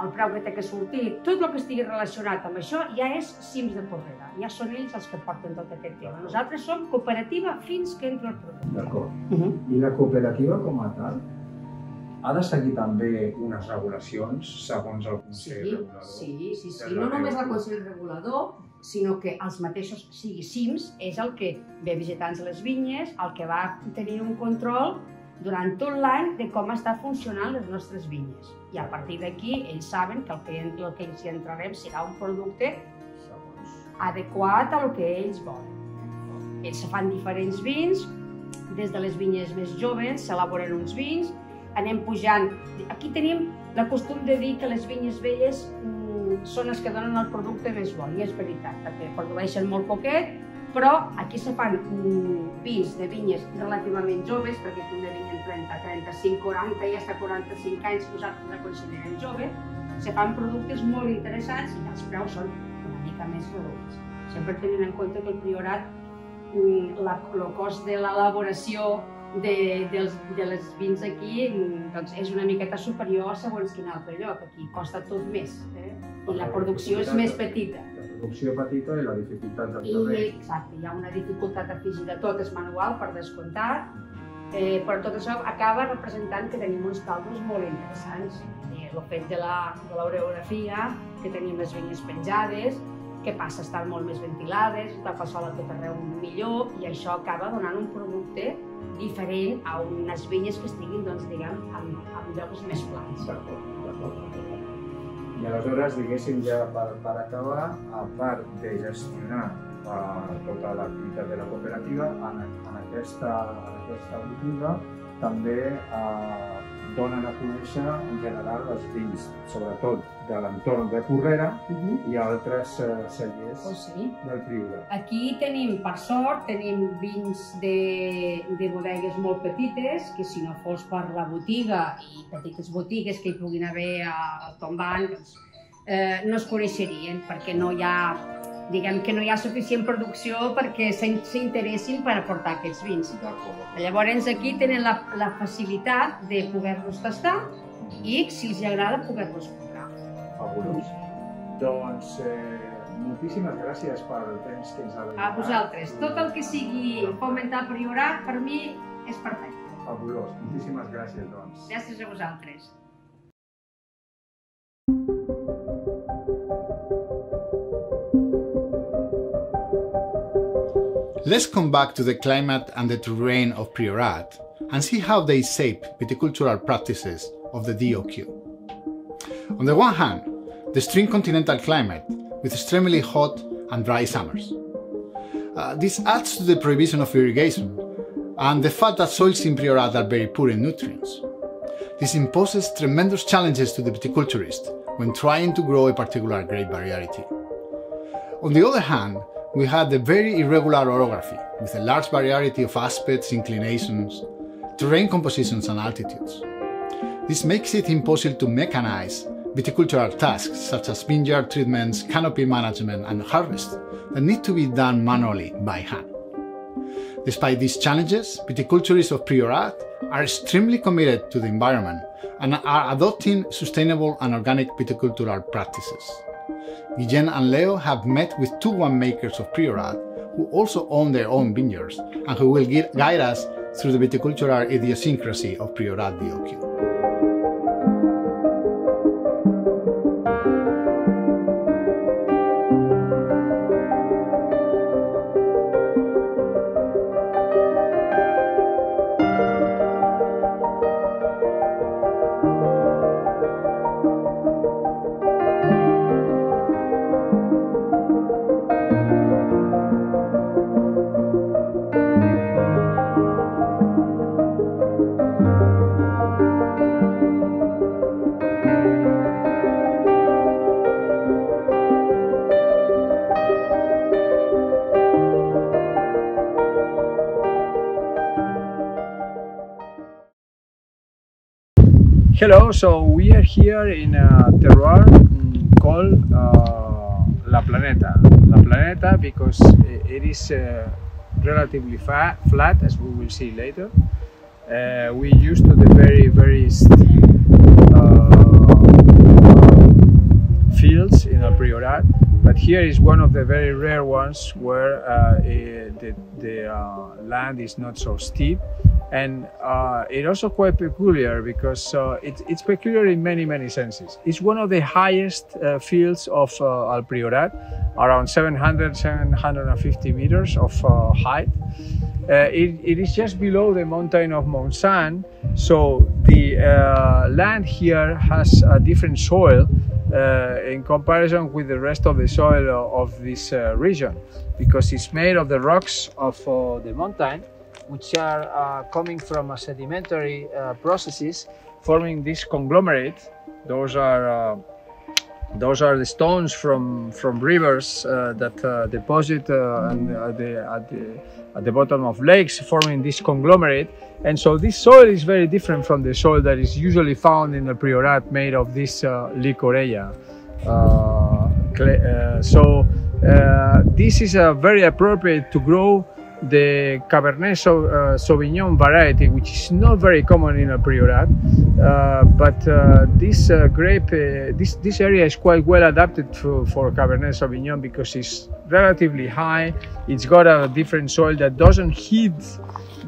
el preu que té que sortir, tot el que estigui relacionat amb això ja és cims de Porrera. Ja són ells els que porten tot aquest tema. Nosaltres som cooperativa fins que entra el producte. D'acord. Uh -huh. I la cooperativa com a tal ha de seguir també unes regulacions segons el Consell Sí, Regulador? sí, sí, sí. No només el. Consell Regulador, sinó que els mateixos, sigui, CIMS és el que ve visitants a les vinyes, el que va tenir un control durant tot l'any de com està funcionant les nostres vinyes. I a partir d'aquí ells saben que el que, el que hi entrarem serà un producte adequat a lo que ells volen. Ells se fan diferents vins, des de les vinyes més joves s'elaboren uns vins, anem pujant. Aquí tenim la costum de dir que les vinyes velles mm, són les que donen el producte més bo, i és veritat, perquè produeixen molt poquet, però aquí se fan vins de vinyes relativament joves, perquè aquí una vinya en 30, 35, 40 i fins a 45 anys nosaltres la considerem jove, se fan productes molt interessants i els preus són una mica més reduïts. Sempre tenint en compte que el priorat, mm, la, el cost de l'elaboració de, dels, de les vins aquí doncs és una miqueta superior a segons quin altre lloc. Aquí costa tot més eh? i la producció és més petita. La producció petita i la dificultat del I, terreny. exacte, hi ha una dificultat afegida, tot és manual per descomptat, eh, però tot això acaba representant que tenim uns caldos molt interessants. Eh, el fet de la- l'oreografia, que tenim les vinyes penjades, que passa a estar molt més ventilades, agafa sol a tot arreu millor, i això acaba donant un producte diferent a unes vinyes que estiguin, doncs, diguem, en, en llocs més plans. D'acord, d'acord. I aleshores, diguéssim, ja per, per acabar, a part de gestionar eh, tota l'activitat de la cooperativa, en, en, aquesta, en aquesta botiga també eh, donen a conèixer en general els vins, sobretot de l'entorn de Porrera Uh -huh. i altres eh, cellers Oh, sí. del Priorat. Aquí tenim, per sort, tenim vins de, de bodegues molt petites, que si no fos per la botiga i petites botigues que hi puguin haver al tombant, doncs, eh, no es coneixerien, perquè no hi ha, diguem que no hi ha suficient producció perquè s'in- s'interessin per aportar aquests vins. Llavors aquí tenen la, la facilitat de poder-los tastar i, si els agrada, poder-los comprar. Fabulós. Doncs eh, moltíssimes gràcies pel temps que ens ha dedicat. A vosaltres, tot el que sigui fomentar priorat, per mi és perfecte. Fabulós. Moltíssimes gràcies, doncs. Gràcies a vosaltres. Let's come back to the climate and the terrain of Priorat and see how they shape viticultural practices of the DOQ. On the one hand, the extreme continental climate with extremely hot and dry summers. Uh, this adds to the prohibition of irrigation and the fact that soils in Priorat are very poor in nutrients. This imposes tremendous challenges to the viticulturist when trying to grow a particular grape variety. On the other hand, we had a very irregular orography, with a large variety of aspects, inclinations, terrain compositions and altitudes. This makes it impossible to mechanize viticultural tasks such as vineyard treatments, canopy management and harvest that need to be done manually by hand. Despite these challenges, viticulturists of Priorat are extremely committed to the environment and are adopting sustainable and organic viticultural practices. Guillen and Leo have met with two winemakers of Priorat who also own their own vineyards and who will guide us through the viticultural idiosyncrasy of Priorat DOQ. Hello, so we are here in a terroir mm, called uh, La Planeta. La Planeta because it is uh, relatively flat, as we will see later. Uh, we used to the very, very steep uh, fields in El Priorat, but here is one of the very rare ones where uh, the, the uh, land is not so steep and uh, it's also quite peculiar because uh, it, it's peculiar in many many senses. It's one of the highest uh, fields of uh, El Priorat, around 700 750 meters of uh, height. Uh, it, it is just below the mountain of Montsant, so the land here has a different soil in comparison with the rest of the soil of this region because it's made of the rocks of the mountain which are uh, coming from sedimentary uh, processes forming this conglomerate. Those are uh, those are the stones from from rivers uh, that uh, deposit uh, and at the, at the at the bottom of lakes forming this conglomerate and so this soil is very different from the soil that is usually found in the priorat made of this uh, licoreia so this is very appropriate to grow the Cabernet uh, Sauvignon variety, which is not very common in El Priorat, uh, but uh, this uh, grape, uh, this, this area is quite well adapted for, for Cabernet Sauvignon because it's relatively high, it's got a different soil that doesn't heat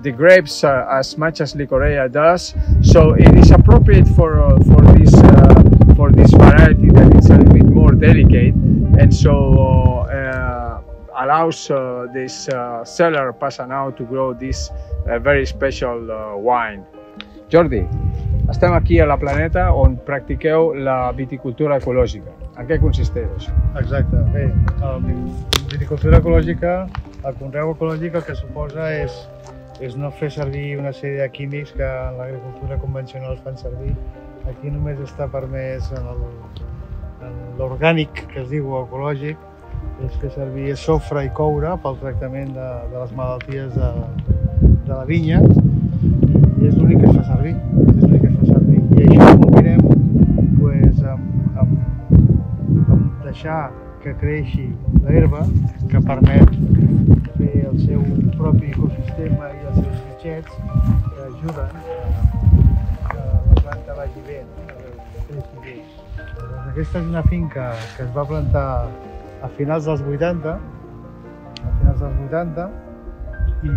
the grapes uh, as much as Licoreia does, so it is appropriate for, for, this, for this variety that is a little bit more delicate, and so allows uh, this uh, cellar now to grow this uh, very special uh, wine. Jordi, estem aquí a la Planeta on practiqueu la viticultura ecològica. En què consisteix això? Exacte. Bé, la viticultura ecològica, el conreu ecològic el que suposa és, és no fer servir una sèrie de químics que en l'agricultura convencional es fan servir. Aquí només està permès en l'orgànic, que es diu ecològic, és fer servir sofre i coure pel tractament de, de les malalties de, de la vinya i és l'únic que es fa servir, és l'únic que es fa servir. I això ho combinem pues, amb, amb, amb deixar que creixi l'herba, que permet fer el seu propi ecosistema i els seus bitxets que ajuden a que la planta vagi bé, no? que creixi bé. Doncs aquesta és una finca que es va plantar a finals dels 80, a finals dels 80, i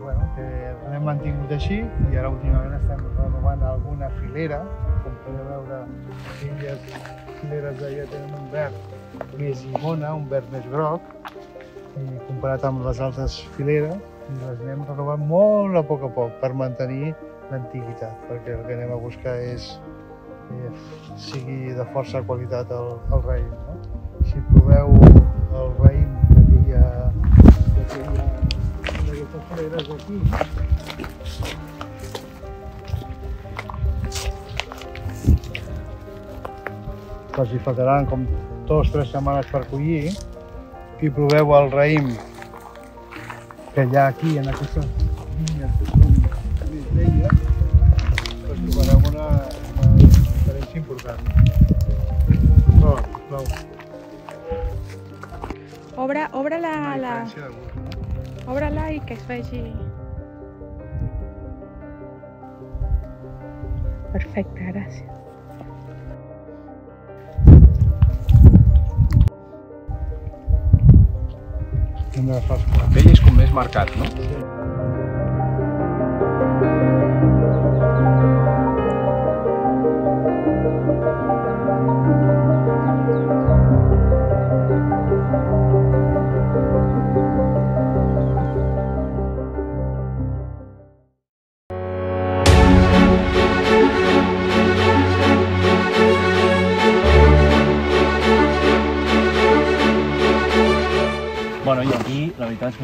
bueno, que l'hem mantingut així i ara últimament estem renovant alguna filera, com podeu veure, aquelles fileres d'allà tenen un verd més llimona, un verd més groc, i comparat amb les altres fileres, les anem renovant molt a poc a poc per mantenir l'antiguitat, perquè el que anem a buscar és que sigui de força qualitat el, el raïm. No? Si proveu el raïm d'aquestes freres aquí, que els hi faltaran com dues o tres setmanes per collir i proveu el raïm que hi ha aquí en aquesta vinya que són més velles, doncs trobareu una, una diferència important. Prova, sisplau. Obre, obre la, Una la, diferència de gust, no? obre-la i que es vegi. Perfecte, gràcies. Hem d'agafar els plats. Amb ell és com més marcat, no? Bueno,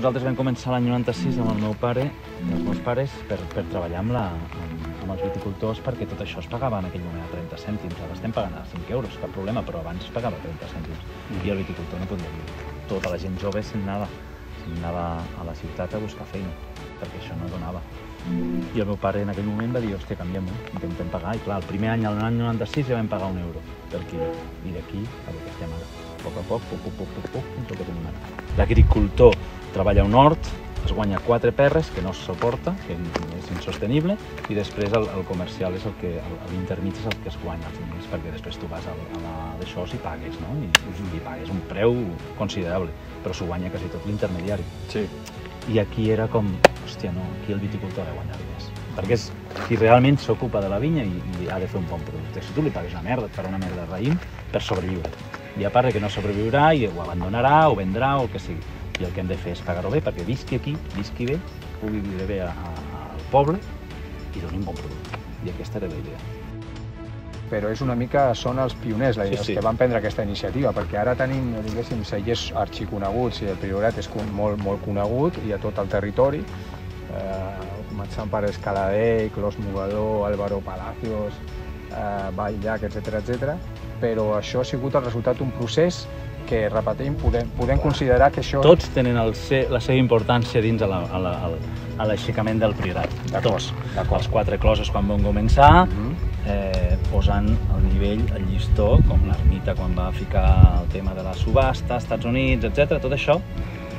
nosaltres vam començar l'any 96 amb el meu pare i els meus pares per, per treballar amb, la, amb, amb els viticultors perquè tot això es pagava en aquell moment a 30 cèntims. Ara estem pagant a 5 euros, cap problema, però abans es pagava a 30 cèntims. I el viticultor no podia viure. Tota la gent jove se'n anava, se'n anava a la ciutat a buscar feina, perquè això no donava. I el meu pare en aquell moment va dir, hòstia, canviem-ho, intentem pagar. I clar, el primer any, l'any 96, ja vam pagar un euro per quilo. I d'aquí a que estem ara. A poc a poc, poc, poc, poc, poc, poc, fins al que tenim ara. L'agricultor treballa un hort, es guanya quatre perres, que no es suporta, que és insostenible, i després el, el comercial és el que, l'intermig és el que es guanya els diners, perquè després tu vas a, a la d'això i pagues, no? I, i pagues un preu considerable, però s'ho guanya quasi tot l'intermediari. Sí. I aquí era com, hòstia, no, aquí el viticultor ha de guanyar diners. Perquè és qui realment s'ocupa de la vinya i, i ha de fer un bon producte. Si tu li pagues una merda, et farà una merda de raïm per sobreviure. I a part que no sobreviurà i ho abandonarà o vendrà o el que sigui. I el que hem de fer és pagar-ho bé perquè visqui aquí, visqui bé, pugui viure bé al poble i doni un bon producte. I aquesta era la idea. però és una mica, són els pioners, la, Sí, els sí. que van prendre aquesta iniciativa, perquè ara tenim, diguéssim, cellers arxiconeguts i el Priorat és molt, molt conegut i a tot el territori, eh, començant per Escalader, Clos Mogador, Álvaro Palacios, eh, Vall-llac, etc etc. però això ha sigut el resultat d'un procés que, repetim, podem, podem considerar que això... Tots tenen el se, la seva importància dins a la- a la- a l'aixecament del priorat. Tots. Els quatre closes quan van començar, Mhm. eh, posant el nivell, el llistó, com l'ermita quan va ficar el tema de la subhasta, Estats Units, etc. Tot això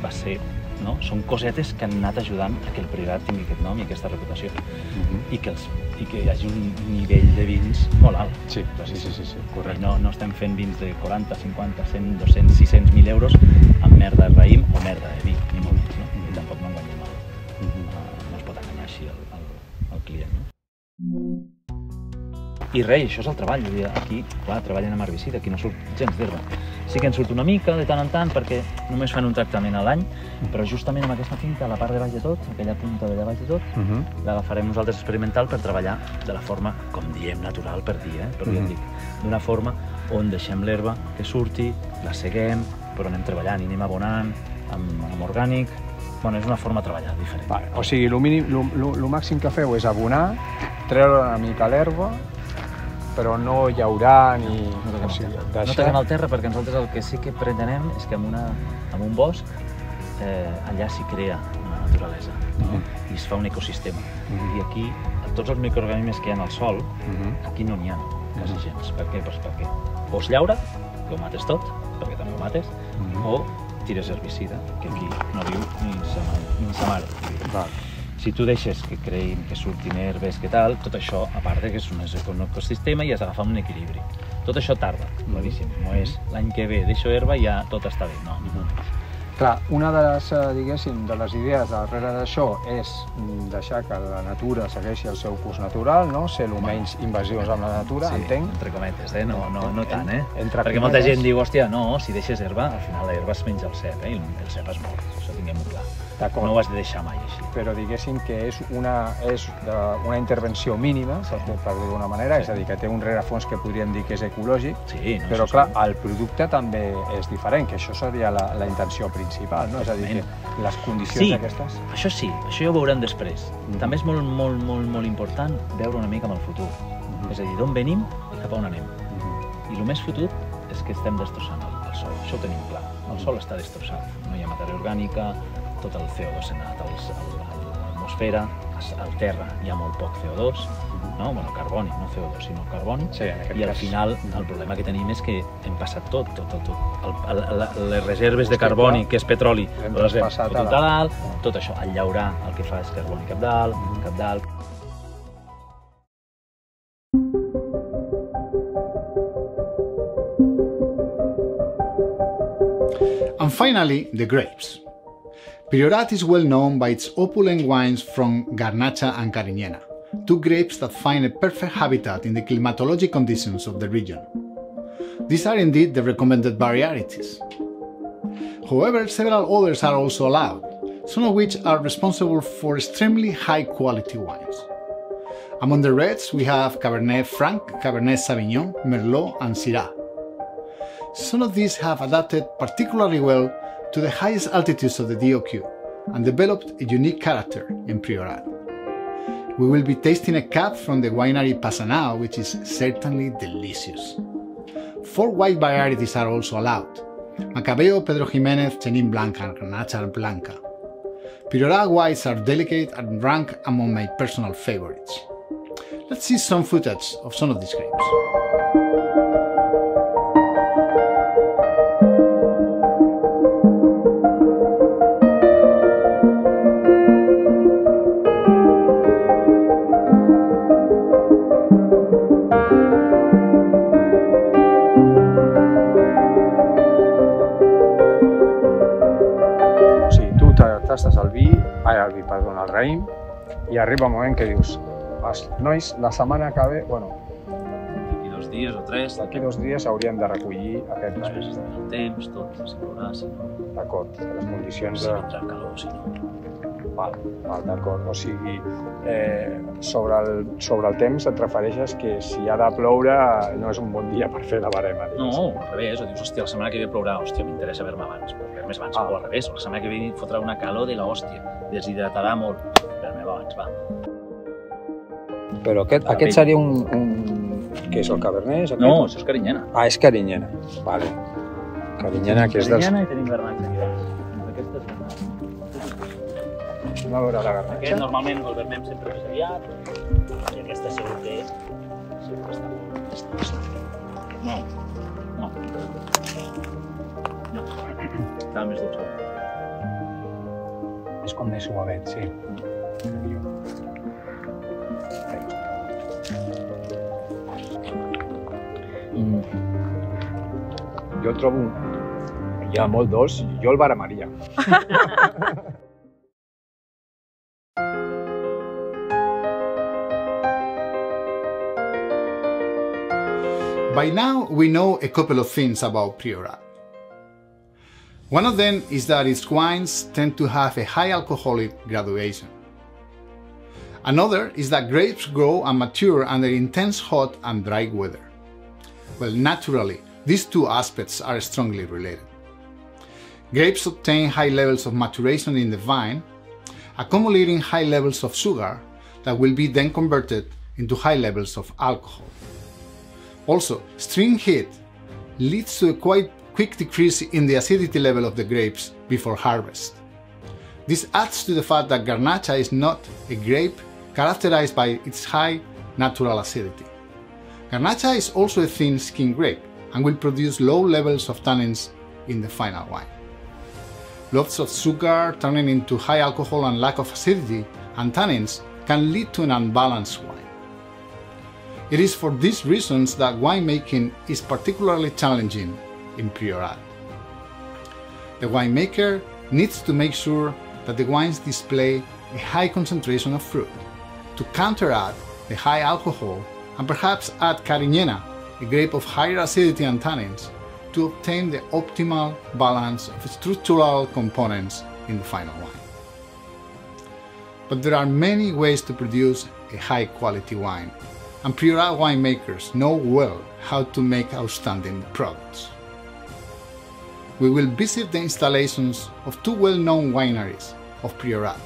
va ser, no? Són cosetes que han anat ajudant a que el Priorat tingui aquest nom i aquesta reputació Mhm. i que, els, i que hi hagi un nivell de vins molt alt. Sí, sí, sí, sí, sí, I correcte. no, no estem fent vins de 40, 50, 100, 200, 600 mil euros amb merda de raïm o merda de vi, ni molt menys, no? I tampoc no enganyem el, uh, no es pot enganyar així el, el, el client, no? I res, això és el treball. Vull dir, aquí, clar, treballen amb herbicida, aquí no surt gens d'herba. Sí que en surt una mica de tant en tant perquè només fan un tractament a l'any, però justament amb aquesta finca, a la part de baix de tot, aquella punta de baix de tot, Mhm. l'agafarem nosaltres experimental per treballar de la forma, com diem, natural per dir, eh? però ja Mhm. et dic, d'una forma on deixem l'herba que surti, la seguem, però anem treballant i anem abonant amb, amb orgànic. Bueno, és una forma de treballar diferent. Vale, o sigui, el, màxim que feu és abonar, treure una mica l'herba, però no llaurar ni... No toquem o el sigui, deixar... No toquem el terra perquè nosaltres el que sí que pretenem és que en, una, en un bosc eh, allà s'hi crea una naturalesa no? i es fa un ecosistema. Mhm. I aquí, tots els microorganismes que hi ha al sol, Mhm. aquí no n'hi ha quasi gens. Per què? Pues perquè o es llaura, que ho mates tot, perquè també ho mates, Mhm. o tires herbicida, que aquí no viu ni sa mare. Ni sa mare. Val. Si tu deixes que creïn, que surtin herbes, que tal, tot això, a part de que és un ecosistema i has d'agafar un equilibri. Tot això tarda, claríssim. No és l'any que ve deixo herba i ja tot està bé. No, menys. Clar, una de les, eh, diguéssim, de les idees darrere d'això és mm, deixar que la natura segueixi el seu curs natural, no? ser el menys invasius amb la natura, sí, entenc. entre cometes, eh? no, no, no tant, eh? Entre Perquè molta cometes. gent diu, hòstia, no, si deixes herba, al final l'herba es menja el cep, eh? i el el cep es mor, això tinguem-ho clar. No ho has de deixar mai així. però diguéssim que és una, és de, una intervenció mínima, per, per dir d'una manera, Sí. és a dir, que té un rerefons que podríem dir que és ecològic, Sí, no, però clar, segur. el producte també és diferent, que això seria la, la intenció principal, no? És a dir, que les condicions Sí. aquestes... Això sí, això ja ho veurem després. Mhm. També és molt, molt, molt, molt important veure una mica amb el futur. Mhm. És a dir, d'on venim i cap a on anem. I el més fotut és que estem destrossant el, el sol, això ho tenim clar. El sol està destrossat, no hi ha matèria orgànica, tot el CO2 s'ha anat als- al- a l'atmosfera, al terra hi ha molt poc CO2, no? bueno, carboni, no CO2, sinó carboni, Sí, i al cas. final el problema que tenim és que hem passat tot, tot, tot, tot. El, el, la, les reserves de carboni, que és petroli, Hem les hem fotut a dalt. dalt, tot això, el llaurar el que fa és carboni cap dalt, cap dalt, And finally, the grapes. Priorat is well known by its opulent wines from Garnacha and Cariñena, two grapes that find a perfect habitat in the climatologic conditions of the region. These are indeed the recommended varieties. However, several others are also allowed, some of which are responsible for extremely high quality wines. Among the reds, we have Cabernet Franc, Cabernet Sauvignon, Merlot, and Syrah. Some of these have adapted particularly well to the highest altitudes of the DOQ and developed a unique character in Priorat. We will be tasting a cab from the winery Pasanao, which is certainly delicious. Four white varieties are also allowed Macabeo, Pedro Jimenez, Chenin Blanca, and Garnacha Blanca. Priorat whites are delicate and rank among my personal favorites. Let's see some footage of some of these grapes. Tastes el vi, ai, el vi, perdona, el raïm, i arriba un moment que dius, "Els nois, la setmana que ve, bueno, dies o tres, d'aquí dos dies hauríem de recollir aquest raïm. el temps, tot, si plourà, si no, D'acord, les condicions si de... vindrà el calor, si no. Val, val d'acord. O sigui, eh, sobre, el, sobre el temps et refereixes que si ha de ploure no és un bon dia per fer la barema. No, diguéssim. al revés, o dius, hòstia, la setmana que ve plourà, hòstia, m'interessa ver-me abans, però ver-me abans, Ah. o al revés, la setmana que ve fotrà una calor de l'hòstia, deshidratarà molt, ver-me abans, va. Però aquest, aquest seria un, un... Què és el Cabernet? És aquest? No, això és carinyena. Ah, és Carinyena. Vale. Carinyena, que és dels... Carinyena i tenim garnatxa aquí. Aquesta és garnatxa. Anem a veure la Aquest garnatxa. normalment el vermem sempre més aviat, i aquesta segur que sempre està molt... més no. No. Està més dolçat. És com més suavet, sí. Mm. Jo el trobo ja molt dolç. Jo el baramaria. By now, we know a couple of things about Priorat. One of them is that its wines tend to have a high alcoholic graduation. Another is that grapes grow and mature under intense hot and dry weather. Well, naturally, these two aspects are strongly related. Grapes obtain high levels of maturation in the vine, accumulating high levels of sugar that will be then converted into high levels of alcohol. Also, extreme heat leads to a quite quick decrease in the acidity level of the grapes before harvest. This adds to the fact that Garnacha is not a grape characterized by its high natural acidity. Garnacha is also a thin skinned grape and will produce low levels of tannins in the final wine. Lots of sugar turning into high alcohol and lack of acidity and tannins can lead to an unbalanced wine. It is for these reasons that winemaking is particularly challenging in Priorat. The winemaker needs to make sure that the wines display a high concentration of fruit to counteract the high alcohol and perhaps add Cariñena, a grape of higher acidity and tannins, to obtain the optimal balance of structural components in the final wine. But there are many ways to produce a high quality wine, and Priorat winemakers know well how to make outstanding products. We will visit the installations of two well known wineries of Priorat.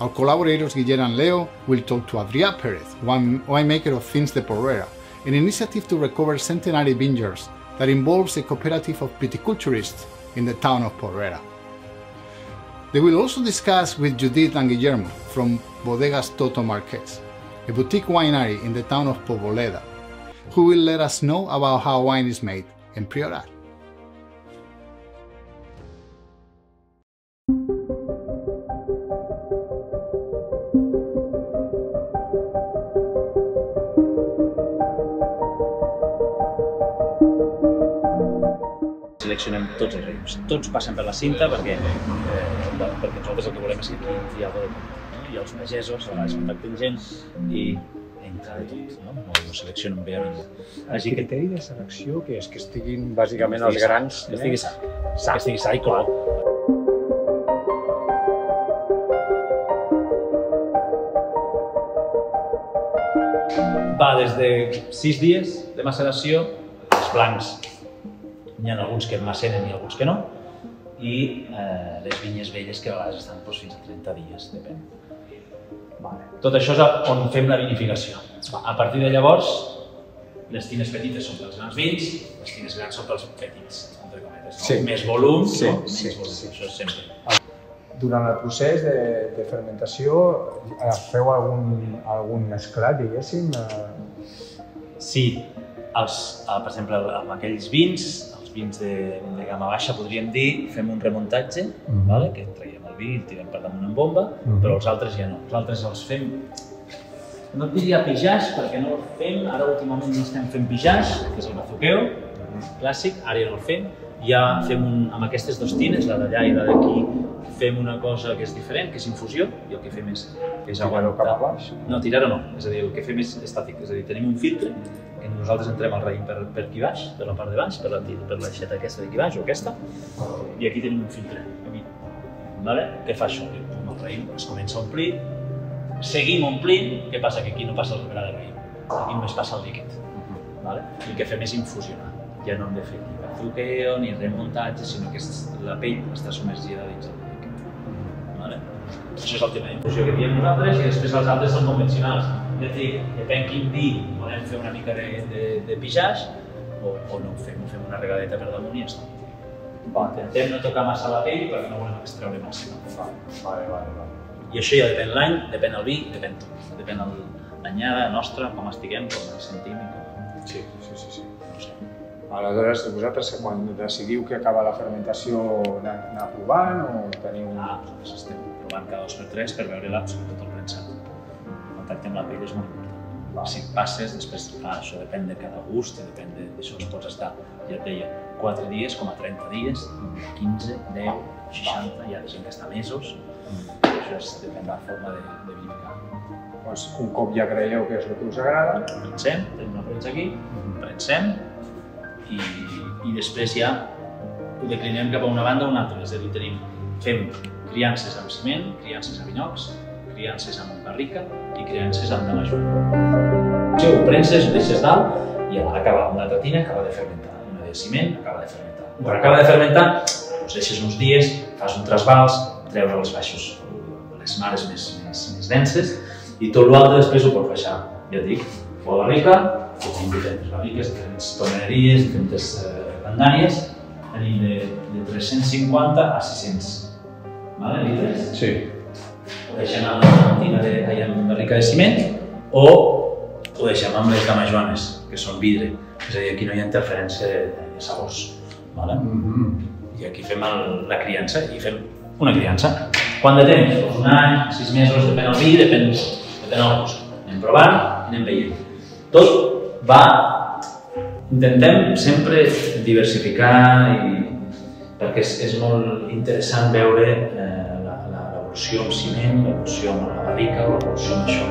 Our collaborators Guillermo and Leo will talk to Adrià Perez, wine- winemaker of Fins de Porrera, an initiative to recover centenary vineyards that involves a cooperative of viticulturists in the town of Porrera. They will also discuss with Judith and Guillermo from Bodegas Toto Marquez, a boutique winery in the town of Poboleda, who will let us know about how wine is made in Priorat. Seleccionem tots els raïms. Tots passen per la cinta perquè, eh, perquè nosaltres el que volem és que aquí entri algo de? I els pagesos a vegades contacten gens i entra de tot, no? No, no seleccionen bé a ningú. Així que criteri de selecció que és que estiguin bàsicament els grans... Que estigui sa, sa. que estigui sa i color. Va des de 6 dies de maceració, els blancs. N'hi ha alguns que maceren i alguns que no, i eh, les vinyes velles que a vegades estan doncs, fins a 30 dies, depèn. Vale. Tot això és on fem la vinificació. A partir de llavors, les tines petites són pels grans vins, les tines grans són pels petits, entre cometes. No? Sí. Més volum, Sí, no? sí, Menys volum, sí. això és sempre. Durant el procés de, de fermentació eh, feu algun, algun mesclat, diguéssim? Sí, els, eh, per exemple, amb aquells vins, vins de, de gamma baixa, podríem dir, fem un remuntatge, Mhm. vale? que traiem el vi i el tirem per damunt en bomba, Mhm. però els altres ja no. Els altres els fem, no et diria pijàs, perquè no el fem, ara últimament no estem fent pijàs, que és el bazuqueo, clàssic, ara ja no el fem. Ja fem un, amb aquestes dues tines, la d'allà i la d'aquí, fem una cosa que és diferent, que és infusió, i el que fem és, és Tirar-ho cap a aguantar. baix? No, tirar-ho no, és a dir, el que fem és estàtic, és a dir, tenim un filtre, nosaltres entrem el raïm per, per aquí baix, per la part de baix, per la, per l'aixeta aquesta d'aquí baix o aquesta, i aquí tenim un filtre, aquí. Vale? Què fa això? Diu, El raïm es comença a omplir, seguim omplint, què passa? Que aquí no passa el gra de raïm, aquí només passa el líquid. Vale? I el que fem és infusionar. Ja no hem de fer ni bazuqueo ni remuntatge, sinó que la pell està submergida dins el? Això és el tema d'infusió que diem nosaltres i després els altres són convencionals. És a dir, depèn quin vi volem fer una mica de, de, de pijàs o, o no ho fem, ho fem una regadeta per damunt i ja està. Intentem no tocar massa la pell perquè no volem extreure massa. Vale, vale, vale. I això ja depèn l'any, depèn el vi, depèn tot. Depèn l'anyada nostra, com estiguem, com ens sentim i com... Sí, sí, sí. sí. No sé. Aleshores, vosaltres quan decidiu que acaba la fermentació anar provant o teniu... Ah, nosaltres estem provant cada dos per tres per veure la, sobretot el premsat. El contacte amb la pell és molt important. Si passes, després, clar, això depèn de cada gust i depèn de, d'això, es pots estar, ja et deia, 4 dies com a 30 dies, 15, 10, 60, hi ha gent que està mesos, això és, depèn de la forma de, de vinificar. Doncs un cop ja creieu que és el que us agrada, Prensem, tenim una premsa aquí, prensem i, i després ja ho declinem cap a una banda o una altra, és a dir, tenim, fem criances amb ciment, criances amb inox, criances amb barrica i criances amb damajuana. Si ho prenses, ho deixes dalt i acaba amb una altra tina, acaba de fermentar. Una de ciment, acaba de fermentar. Quan acaba de fermentar, doncs deixes uns dies, fas un trasbals, treus els baixos, les mares més, més, més denses, i tot l'altre després ho pots baixar. Ja et dic, o la barrica, tenim diferents barriques, diferents toneries, diferents eh, grandàries, tenim de, de 350 a 600 vale, litres. sí. Ho deixem amb la tina de, ai, amb barrica de ciment o ho deixem amb les damajuanes, que són vidre. És a dir, aquí no hi ha interferència de, de sabors. Vale? Mm -hmm. I aquí fem el, la criança i fem una criança. Quant de temps? Doncs un any, sis mesos, depèn del vi, depèn, depèn del gust. Anem provant anem veient. Tot va... Intentem sempre diversificar i perquè és, és molt interessant veure eh, la- la- l'evolució amb ciment, l'evolució amb la barrica, l'evolució amb això.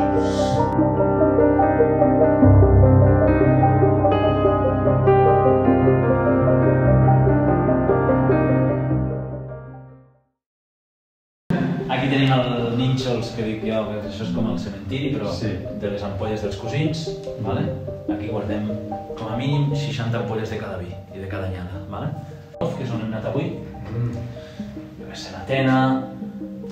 Aquí tenim el nínxols que dic jo, que això és com el cementiri, però Sí. de les ampolles dels cosins. Vale? Aquí guardem com a mínim 60 ampolles de cada vi i de cada anyada. Vale? Que és on hem anat avui. Mm. Senatena,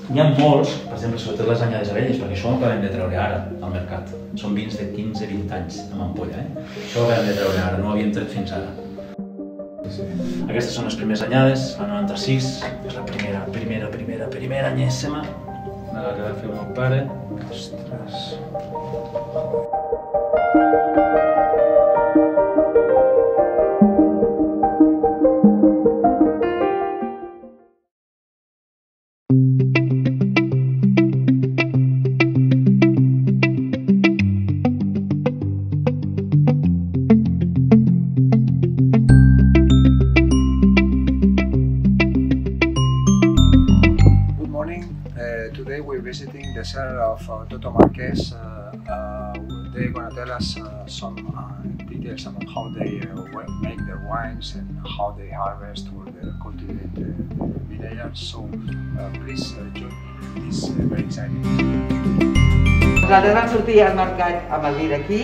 N'hi ha molts, per exemple, sobretot les anyades abelles, perquè això ho acabem de treure ara al mercat. Són vins de 15-20 anys amb ampolla, eh? Això ho acabem de treure ara, no ho havíem tret fins ara. Aquestes són les primeres anyades, la 96, és la primera, primera, primera, primera anyèssima de la que va fer el meu pare. Ostres. Good wines and how they harvest or they cultivate the, the. So uh, please uh, join me. It's uh, very exciting. Nosaltres vam sortir al mercat amb el vi d'aquí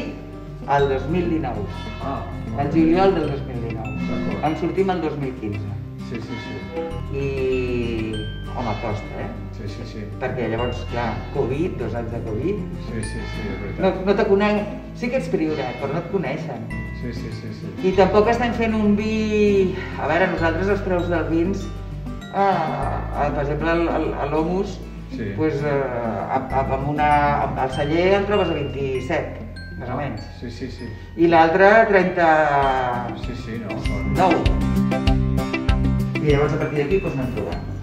el 2019, Ah, el juliol del 2019. d'acord. Vam sortir el 2015. Sí, sí, sí. I, home, costa, eh? Sí, sí, sí. Perquè llavors, clar, Covid, dos anys de Covid, Sí, sí, sí, és no, veritat. no te conec, sí que ets priorat, però no et coneixen. Sí, sí, sí, sí. I tampoc estem fent un vi... A veure, nosaltres els preus dels vins, eh, eh, per exemple, a l'Omus, Sí. pues, eh, amb una, amb el celler el trobes a 27, més o menys. Sí, sí, sí. I l'altre 39. Sí, sí, no, són... I llavors a partir d'aquí doncs, anem trobant.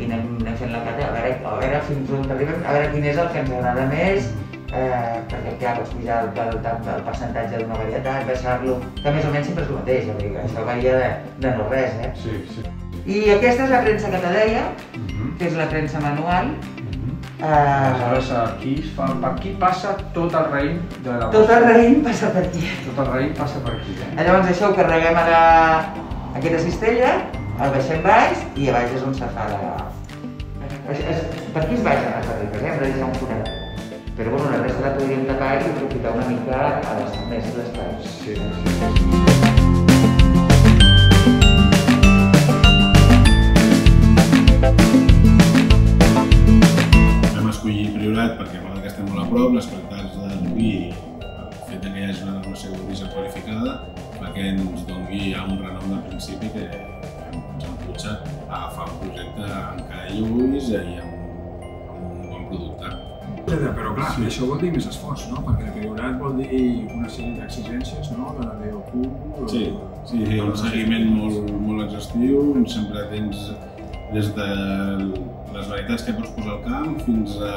I anem, anem fent la cata, a veure, a veure fins on arribem, a veure quin és el que ens agrada més, eh, perquè clar, pots pujar el, el, el, el percentatge d'una varietat, baixar-lo, que més o menys sempre és el mateix, vull dir, això varia de, de no res, eh? Sí, sí. I aquesta és la premsa que te deia, Mhm. que és la premsa manual. Eh, Aleshores, aquí, es fa, per aquí passa tot el raïm de la tot el raïm passa per aquí. Tot el raïm passa per aquí, eh? Llavors això ho carreguem a, la, aquesta cistella, el baixem baix i a baix és on se fa la... Es, es, per aquí es baixen les barriques, eh? hem de deixar un forat. Però bueno, la resta la podríem tapar i aprofitar una mica a les, més l'espai. Sí, sí. Vam escollir Priorat perquè malgrat que estem molt a prop, les qualitats del vi, el fet que hi hagi una denominació d'origen qualificada, que ens doni ja un renom de principi que ens emputxa a agafar un projecte amb cara i amb, un bon producte. Però clar, sí. això vol dir més esforç, no? Perquè el priorat vol dir una sèrie d'exigències, no? De l'EOQ... Sí, sí, sí, un seguiment molt, molt exhaustiu, sempre tens des de les varietats que pots posar al camp fins a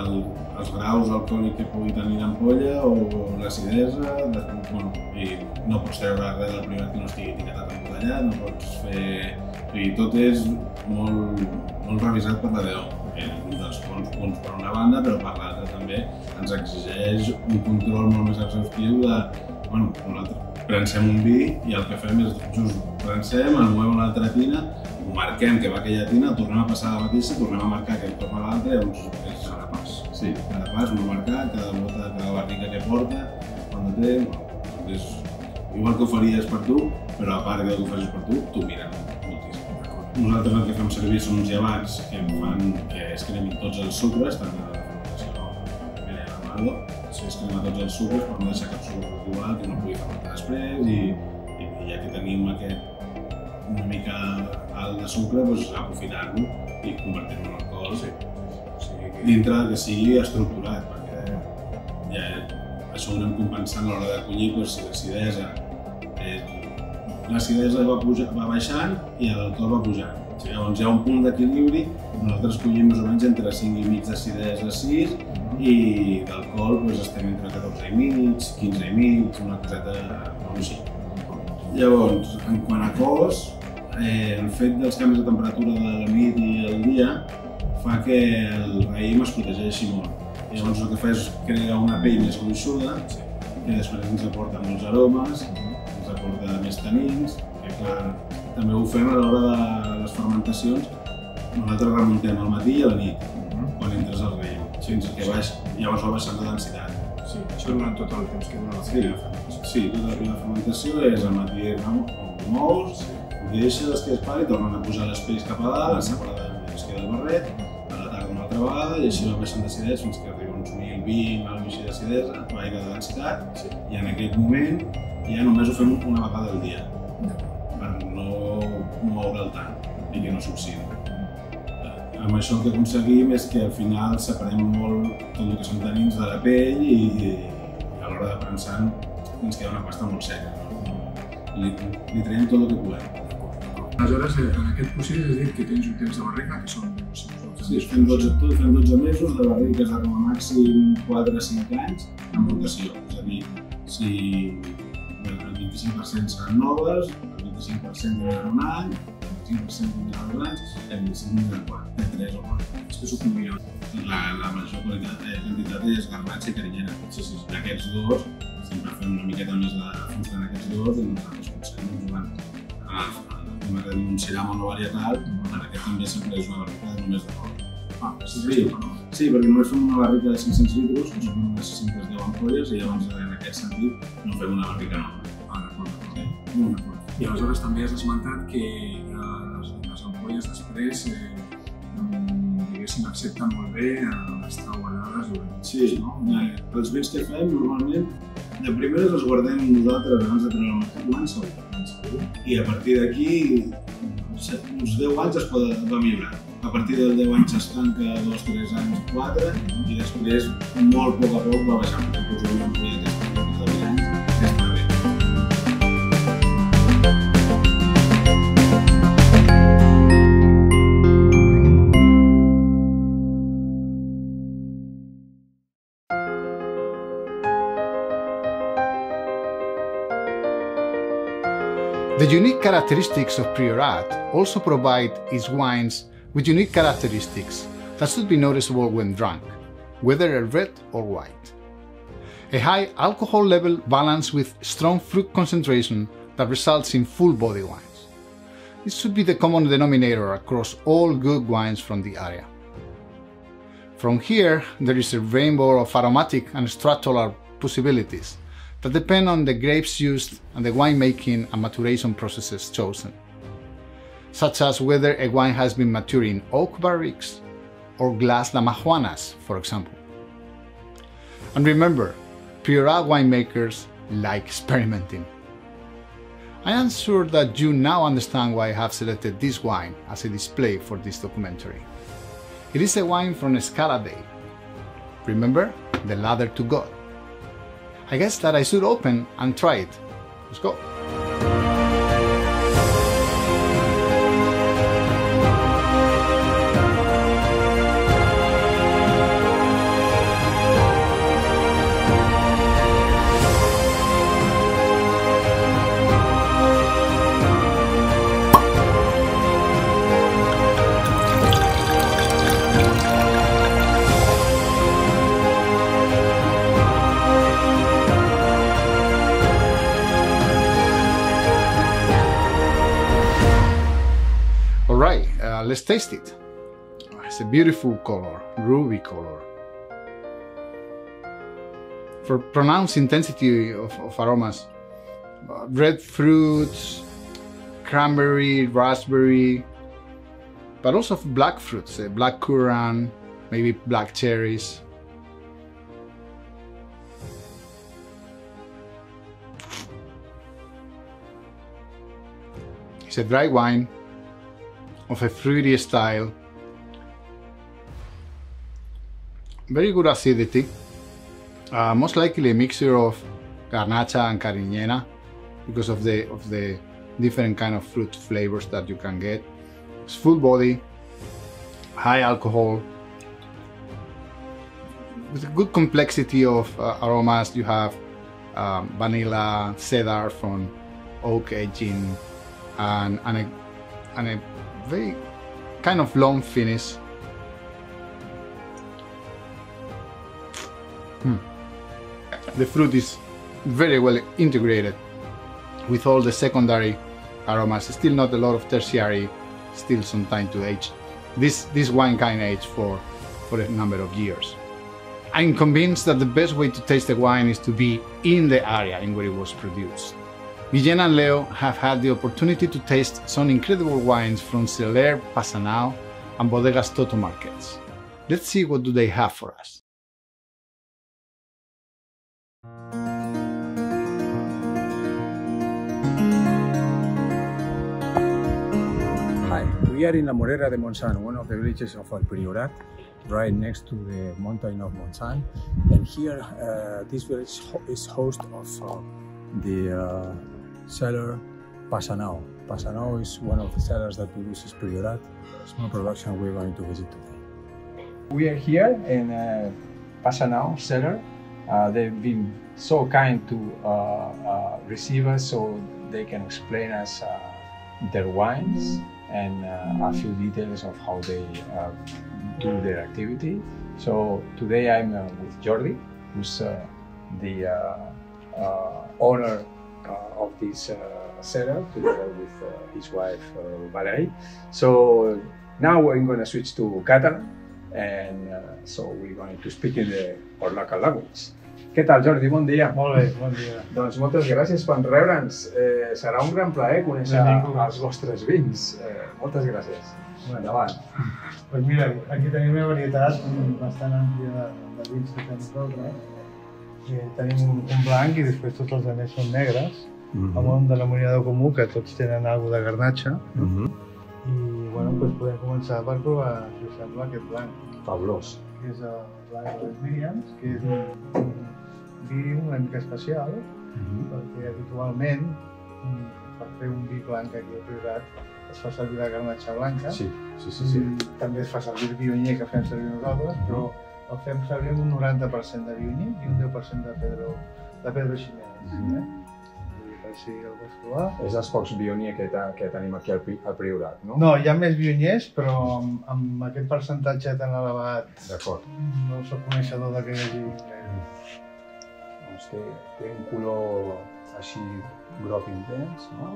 el, els graus alcohòlics que pugui tenir l'ampolla o l'acidesa, de- bueno, i no pots treure res del primer que no estigui etiquetat embotellat, no pots fer... Sigui, tot és molt, molt revisat per la DO, que és un dels bons punts per una banda, però per l'altra també ens exigeix un control molt més exhaustiu de, bueno, nosaltres prensem un vi i el que fem és just prensem, el movem a l'altra tina, ho marquem que va aquella tina, tornem a passar a la mateixa, tornem a marcar que torna a l'altra, llavors és cada pas. Sí, cada pas, no marcar, cada bota, cada barrica que porta, quan té, bueno, és igual que ho faries per tu, però a part que ho facis per tu, miren moltíssim. Nosaltres el que fem servir són uns llevats que fan que es cremin tots els sucres, tant de la fermentació com la Amargo, es crema tots els sucres per no deixar cap sucre residual que no pugui fermentar després i, i, i ja que tenim aquest una mica alt de sucre, doncs aprofitar-lo i convertir-lo en alcohol sí. o sigui, que... dintre que sigui estructurat, perquè ja això ho anem compensant a l'hora de collir doncs, si l'acidesa eh, l'acidesa va, pujar, va baixant i l'alcohol va pujant. O sigui, llavors hi ha un punt d'equilibri, nosaltres collim més o menys entre 5 i mig d'acidesa a 6 i d'alcohol doncs, estem entre 14 i mig, 15 i mig, una coseta molt així. Llavors, en quant a cos, eh, el fet dels canvis de temperatura de la nit i el dia fa que el raïm es protegeixi molt. Llavors el que fa és crear una pell més gruixuda, que després ens aporta molts aromes, aporta més tanins, que clar, també ho fem a l'hora de les fermentacions, nosaltres remuntem al matí i a la nit, quan entres al raïm, fins que baix, llavors va baixant la densitat. Sí, això durant tot el temps que dura la Sí, sí, tota la fermentació és al matí no? ho mous, ho deixes que es pari, tornen a pujar les pells cap a dalt, a separar es queda el barret, elevada i així va baixant d'acidesa fins que arriba a uns 1.020, alguna així d'acidesa, aigua de densitat, sí. i en aquest moment ja només ho fem una vegada al dia, per no moure'l tant i que no s'oxidi. Amb això el que aconseguim és que al final separem molt tot el que són tanins de la pell i, i a l'hora de prensar ens queda una pasta molt seca. No? Li, li traiem tot el que podem. Aleshores, eh, en aquest procés has dit que tens un temps de barrica que són doncs, Sí, fem 12, tot, fem 12 mesos de barriques de com a màxim 4 a 5 anys en rotació. És a dir, si 25% seran noves, el 25% tindran un any, el 25% tindran dos anys, el 25% tindran 4, de 3 o 4. És que s'ho combinen. La, la major qualitat, eh, quantitat és garnatxa i carinyena. Sí, sí, d'aquests dos, sempre fem una miqueta més de fusta en aquests dos i nosaltres potser no ens ho van a un ciramo no varietal, en aquest també sempre és una barrica de només de cola. Ah, sí, sí, sí, perquè només fem una barrica de 500 litres, que són unes 610 ampolles, i llavors en aquest sentit no fem una barrica nova. D'acord. Sí. Molt d'acord. I aleshores també has esmentat que eh, les, les ampolles després eh, diguéssim, accepten molt bé eh, estar guardades durant Sí, no? Eh, els vins que fem normalment de primeres els guardem nosaltres abans de treure el mercat segur. I a partir d'aquí, uns 10 anys es pot, va millorar. A partir dels 10 anys es tanca 2, 3 anys, 4, i després molt a poc a poc va baixant. Per unique characteristics of Priorat also provide its wines with unique characteristics that should be noticeable when drunk, whether a red or white. A high alcohol level balanced with strong fruit concentration that results in full body wines. This should be the common denominator across all good wines from the area. From here, there is a rainbow of aromatic and structural possibilities that depend on the grapes used and the winemaking and maturation processes chosen, such as whether a wine has been matured in oak barriques or glass lamajuanas, for example. And remember, Priorat winemakers like experimenting. I am sure that you now understand why I have selected this wine as a display for this documentary. It is a wine from Escala Day. Remember, the ladder to God. I guess that I should open and try it. Let's go. Let's taste it. It's a beautiful color, ruby color. For pronounced intensity of, of aromas, uh, red fruits, cranberry, raspberry, but also black fruits, uh, black currant, maybe black cherries. It's a dry wine of a fruity style. Very good acidity. Uh, most likely a mixture of garnacha and Carignana because of the of the different kind of fruit flavors that you can get. It's full body, high alcohol, with a good complexity of uh, aromas. You have um, vanilla, cedar from oak aging, and and a, and a very kind of long finish. Hmm. The fruit is very well integrated with all the secondary aromas. Still not a lot of tertiary, still some time to age. This this wine can age for for a number of years. I'm convinced that the best way to taste the wine is to be in the area in where it was produced. Guillén and Leo have had the opportunity to taste some incredible wines from Celer, Pasanao, and Bodegas Toto markets. Let's see what do they have for us. Hi, we are in La Morera de Montsant, one of the villages of El Priorat, right next to the mountain of Montsant. And here, uh, this village is host of uh, the uh, seller Pasanao. Pasanao is one of the sellers that produces Priorat, small production we're going to visit today. We are here in uh, Pasanao cellar. Uh, they've been so kind to uh, uh, receive us so they can explain us uh, their wines and uh, a few details of how they uh, do their activity. So today I'm with Jordi, who's the owner uh, of this uh, cellar, together with uh, his wife uh, Valerie. So now we're going to switch to Catalan, and uh, so we're going to speak in the our local language. Què tal, Jordi? Bon dia. Molt bé, bon dia. Doncs moltes gràcies per rebre'ns. Eh, serà un gran plaer conèixer Benvinguts. els vostres vins. Eh, moltes gràcies. Endavant. Pues mira, aquí tenim una varietat bastant àmplia de, vins que fem nosaltres. Eh, tenim un, un blanc i després tots els altres són negres, Mhm. amb un denominador comú que tots tenen alguna de garnatxa. I bueno, pues podem començar per provar, si us sembla, aquest blanc. Fabulós. Que és el blanc de les Miriams, que és un, un vi una mica especial, perquè habitualment mm, per fer un vi blanc aquí al Priorat es fa servir la garnatxa blanca. Sí, sí, sí, sí. I també es fa servir el vionyer que fem servir nosaltres, però el fem servir amb un 90% de vionyer i un 10% de pedro, de pedro ximenez. Mhm. eh? Vull dir, per si el vols provar. És dels pocs bionier que, que tenim aquí al, Pri- al Priorat, no? No, hi ha més vionyers, però amb, amb aquest percentatge tan elevat D'acord. no soc coneixedor de que hi hagi. Doncs té, té un color així groc intens, no?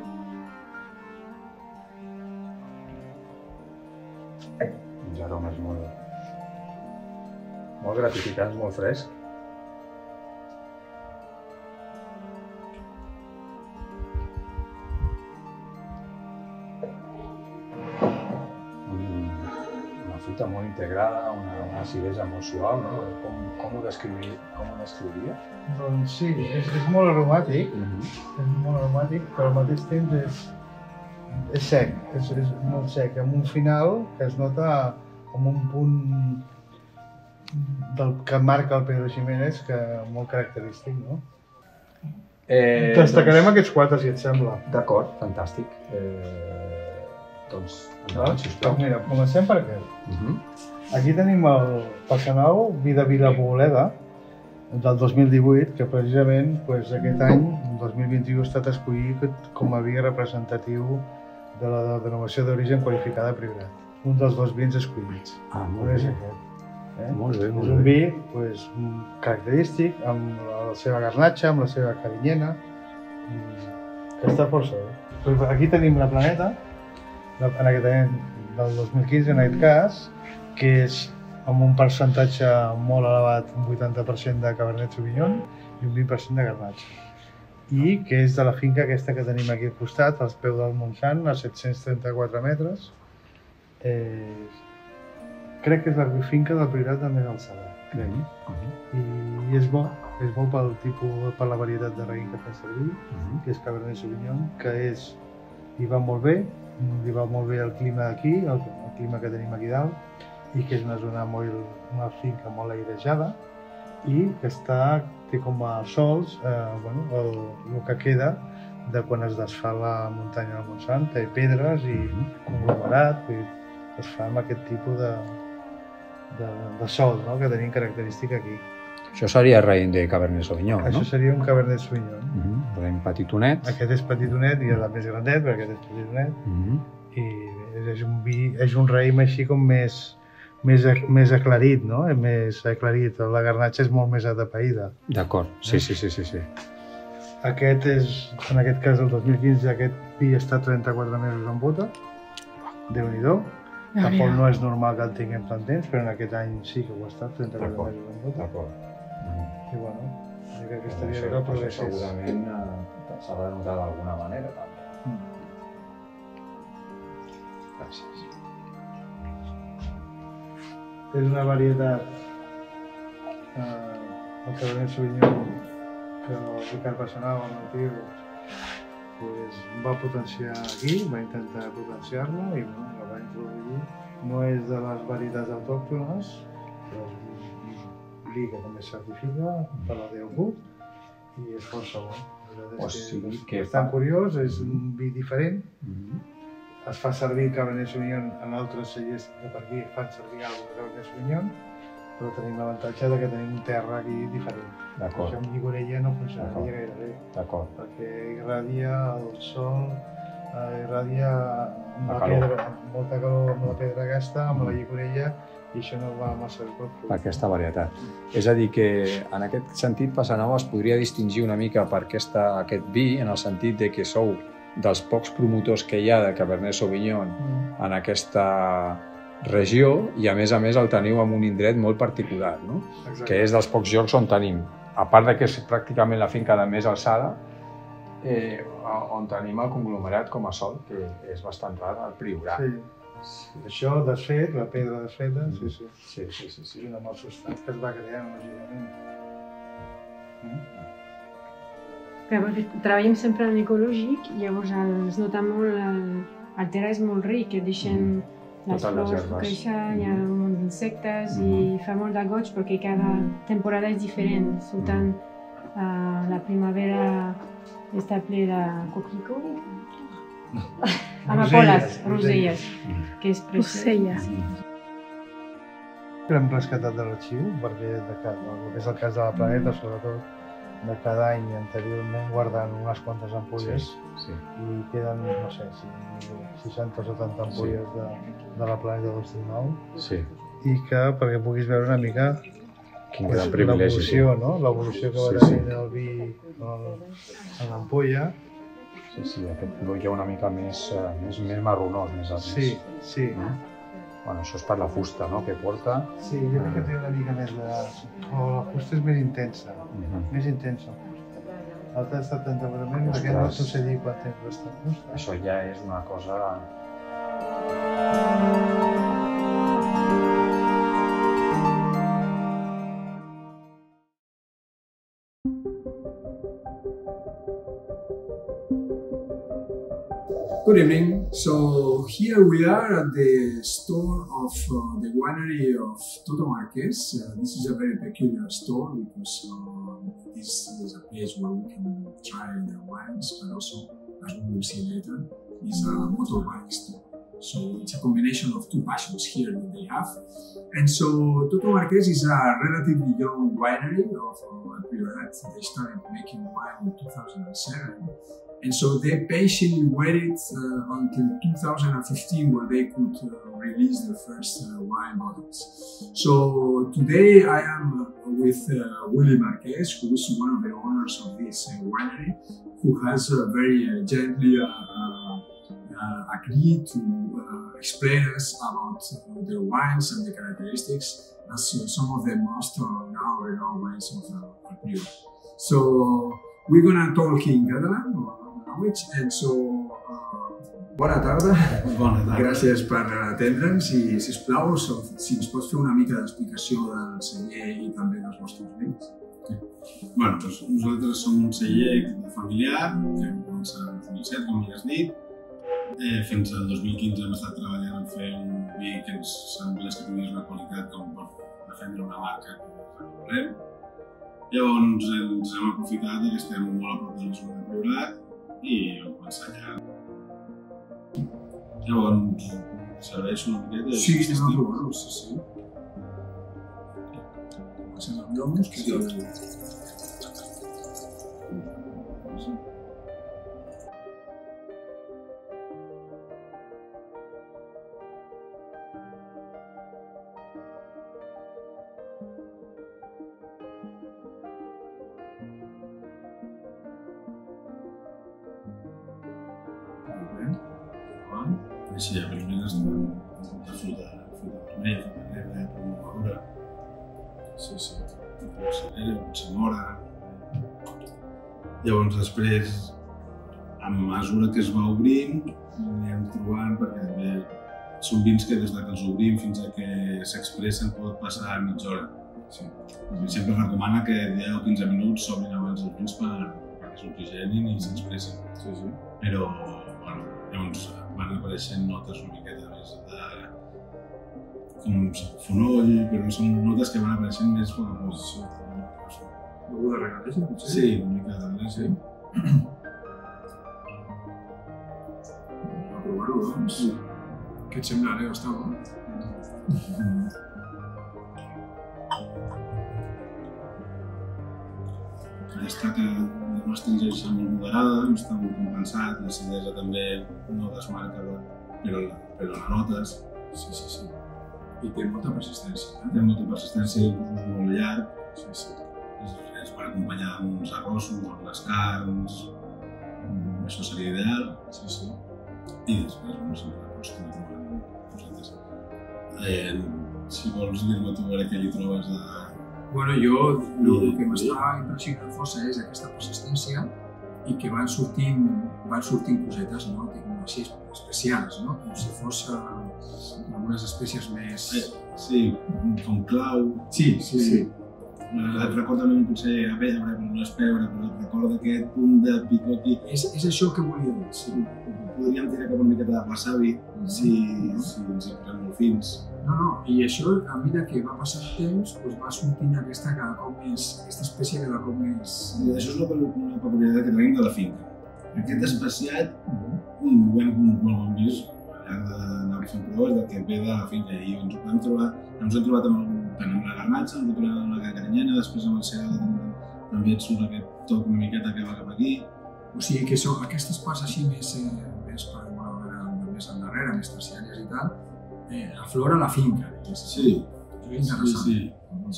Uns aromes molt, molt gratificants, molt fresc. Un- Una fruita molt integrada, una, una acidesa molt suau, no? Com, com ho descriuria? Com ho descriuria? Doncs sí, és, és molt aromàtic, és molt aromàtic, però al mateix temps és, és sec, és, és molt sec, amb un final que es nota com un punt del que marca el Pedro Ximénez, que molt característic, no? Eh, Destacarem aquests quatre, si et sembla. D'acord, fantàstic. Eh, doncs, endavant, sisplau. Doncs mira, comencem per aquest. Mhm. Aquí tenim el Passanau, vi de Vila Poboleda, del 2018, que precisament pues, aquest any, el 2021, ha estat escollit com a vi representatiu de la denominació d'origen qualificada Priorat. Un dels dos vins escollits. Ah, molt és aquest. Eh? Molt bé, molt és un vi pues, característic, amb la seva garnatxa, amb la seva carinyena, i que està força bé. Pues aquí tenim la planeta, la- en aquest any del 2015 en aquest cas, que és amb un percentatge molt elevat, un 80% de Cabernet Sauvignon i un 20% de Garnatxa. I que és de la finca aquesta que tenim aquí al costat, als peus del Montsant, a 734 metres. Eh, crec que és la finca del Priorat de més alçada, crec. I, I és bo, és bo pel tipus, per la varietat de raïm que fem servir, que és Cabernet Sauvignon, que és, li va molt bé, li va molt bé el clima d'aquí, el, el clima que tenim aquí dalt, i que és una zona molt, una finca molt airejada, i que està, té com a sols, eh, bueno, el, el que queda de quan es desfà la muntanya del Montsant, té pedres i conglomerat, vull dir, es fa amb aquest tipus de, de, de sol no? que tenim característic aquí. Això seria raïm de Cabernet Sauvignon, Això no? seria un Cabernet Sauvignon. Mhm, Raïm petitonet. Aquest és petitonet i el més grandet, perquè aquest és petitonet. Mhm. I és, és un vi, és un raïm així com més, més, més aclarit, no? És més aclarit. La garnatxa és molt més atapeïda. D'acord, sí, sí, sí, sí, sí. Aquest és, en aquest cas, el 2015, aquest vi està 34 mesos en bota. Déu-n'hi-do. Tampoc no és normal que el tinguem tant temps, però en aquest any sí que ho ha estat, 34 mesos en bota. D'acord. I bueno, jo crec que estaria bé que el provessis. Segurament eh, s'ha de notar d'alguna manera, també. Mm. Gràcies. és una varietat eh, el Cabernet Sauvignon que el Ricard Passanau, el meu tio, pues, va potenciar aquí, va intentar potenciar-la i bueno, la va introduir. No és de les varietats autòctones, però és un vi que també certifica per la DOQ i és força bo. O és sigui és que bastant fa- curiós, és un vi diferent, Mhm. es fa servir Cabernet Sauvignon en altres cellers que per aquí fan servir alguna Cabernet Sauvignon, però tenim l'avantatge de que tenim terra aquí diferent. D'acord. Això amb llicorella no funcionaria gaire bé, D'acord. perquè irradia el sol, eh, irradia amb La la, calor. pedra, amb molta calor amb la pedra aquesta, amb la llicorella, i això no va massa bé fruit. aquesta varietat. És a dir, que en aquest sentit Passanova es podria distingir una mica per aquesta, aquest vi, en el sentit de que sou dels pocs promotors que hi ha de Cabernet Sauvignon Mm. en aquesta regió i a més a més el teniu en un indret molt particular, no? Exacte. que és dels pocs llocs on tenim, a part de que és pràcticament la finca de més alçada, eh, on tenim el conglomerat com a sol, que és bastant rar, el Priorat. Sí. Això desfet, la pedra desfeta, sí, sí. Sí, sí, sí, sí. És una mal substància que es va creant, lògicament. Clar, perquè treballem sempre en ecològic, llavors el, es nota molt, el, el terra és molt ric, et deixen les Totes les flors herbes. créixer, hi ha un munt d'insectes i fa molt de goig perquè cada temporada és diferent. Surten uh, la primavera està ple de coquicó, amapoles, Roselles, roselles, que és preciós. Roselles. L'hem rescatat de l'arxiu, perquè de cada, el que és el cas de la Planeta, sobretot, de cada any anteriorment guardant unes quantes ampolles Sí, sí. i queden, no sé, si 60 o 70 ampolles de, de la Planeta 2009 Sí. i que perquè puguis veure una mica Quin gran privilegi. l'evolució, no? L'evolució que va Sí, sí. tenir el vi en l'ampolla. Sí, sí, aquest blau ja una mica més, eh, més, més marronós, més al Sí, sí. No? Bueno, això és per la fusta, no?, que porta. Sí, jo crec que té una mica més de... O la fusta és més intensa, Mhm. més intensa. L'altre ha estat en temperament, aquest no quant temps va estar fusta. Això ja és una cosa... Good evening. So here we are at the store of uh, the winery of Toto Marques. Uh, this is a very peculiar store because uh, this is a place where we can try the wines, but also, as we will see later, is a motorbike store. So it's a combination of two passions here that they have. And so Toto Marques is a relatively young winery of uh, Priorat. They started making wine in 2007. And so they patiently waited uh, until 2015 where they could uh, release the first uh, wine bottles. So today I am uh, with uh, Willie Marquez, who is one of the owners of this uh, winery, who has very gently agreed to explain us about their wines and the characteristics as some of the most now renowned wines of Alprio. So we're gonna talk in Catalan language, and so uh, bona tarda. Bona tarda. Gràcies per atendre'ns i, si us plau, si ens pots fer una mica d'explicació del celler i també dels vostres vins. Bueno, doncs nosaltres som un celler familiar que hem començat el 2007, com ja has dit. Eh, fins al 2015 hem estat treballant en fer un vi que ens semblés que tingués una qualitat com per defendre una marca que volem. Llavors ens hem aprofitat que estem molt a prop de la zona de Priorat i vam començar allà. Llavors, serveix una miqueta? Sí, anem a provar-ho, sí, sí. Comencem amb llomos, que Sí. sí. Potser mora. Llavors, després, a mesura que es va obrint, anem trobant, perquè també són vins que des de que els obrim fins a que s'expressen pot passar mitja hora. Sí. Sempre recomana que 10 o 15 minuts s'obrin abans els vins per, perquè s'oxigenin i s'expressin. Sí, sí. Però, bueno, llavors van apareixent notes una miqueta més de com fonoll, però són notes que van apareixent més poc a poc. Sí. Algú de regalesa, potser? Sí, una mica de regalesa. Sí. A provar-ho, doncs. Què et sembla, Leo? Està bo? destaca una astringència molt moderada, no està molt compensat, l'acidesa també no desmarca, però, però la notes. Sí, sí, sí. I té molta persistència. Eh? Té molta persistència, és molt llarg. Sí, sí. És, és per acompanyar amb uns arrossos, amb les carns, això seria ideal. Sí, sí. I després, bueno, sempre pots tenir com cosetes. Eh, si vols dir-me tu a veure què li trobes de, Bueno, jo el que m'està impressionant força és aquesta persistència i que van sortint, van sortint cosetes, no? Com així especials, no? Com si fos uh, algunes espècies més... Sí, com clau. Sí, sí, sí. Et recorda mi potser a però no és pebre, però et recorda aquest punt de aquí. És, és això que volia dir. Sí. Podríem tirar cap una miqueta de wasabi si, si ens hi posem molt fins. No, no, i això, a mesura que va passant el temps, doncs va sortint aquesta cada cop més, aquesta espècie cada cop més... I això és una, una peculiaritat que tenim de la finca. Aquest especiat, un ben, ho hem vist al llarg d'anar fent proves, de que ve de la finca i ens ho hem trobat, ens hem trobat amb, el, tant amb la garnatxa, ens ho trobat amb la carinyena, després amb el segada també et surt aquest toc una miqueta que va cap aquí. O sigui que són aquestes parts així més, eh, més, per, bueno, més endarrere, més terciàries i tal, eh, aflora la finca. Sí, sí, sí.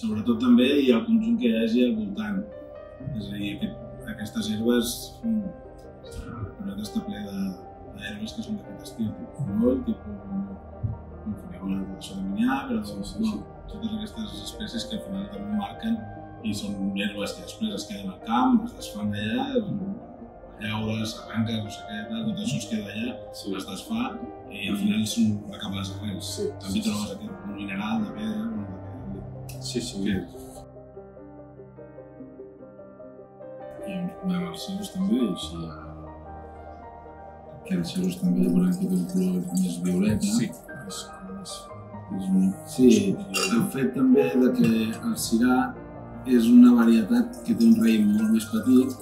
Sobretot també ha el conjunt que hi hagi al voltant. És a dir, aquest, aquestes herbes, el prat està ple de, d'herbes que són d'aquest estil, tipus fonoll, tipus un farigola de sodominià, però sí, sí, sí. totes aquestes espècies que al final també marquen i són herbes que després es queden al camp, es desfan allà, llaures, arranques, no sé què, tot això es queda allà, sí. es desfà i al final són acaba les arrels. Sí. També trobes aquest mineral de pedra, bueno, de pedra. Sí, sí. Que... Bé, els cius també, així hi ha... Que els cius també hi veurem que té un color més violeta. Sí. És, és, és un... Sí, el fet també de que el cirà és una varietat que té un raïm molt més petit,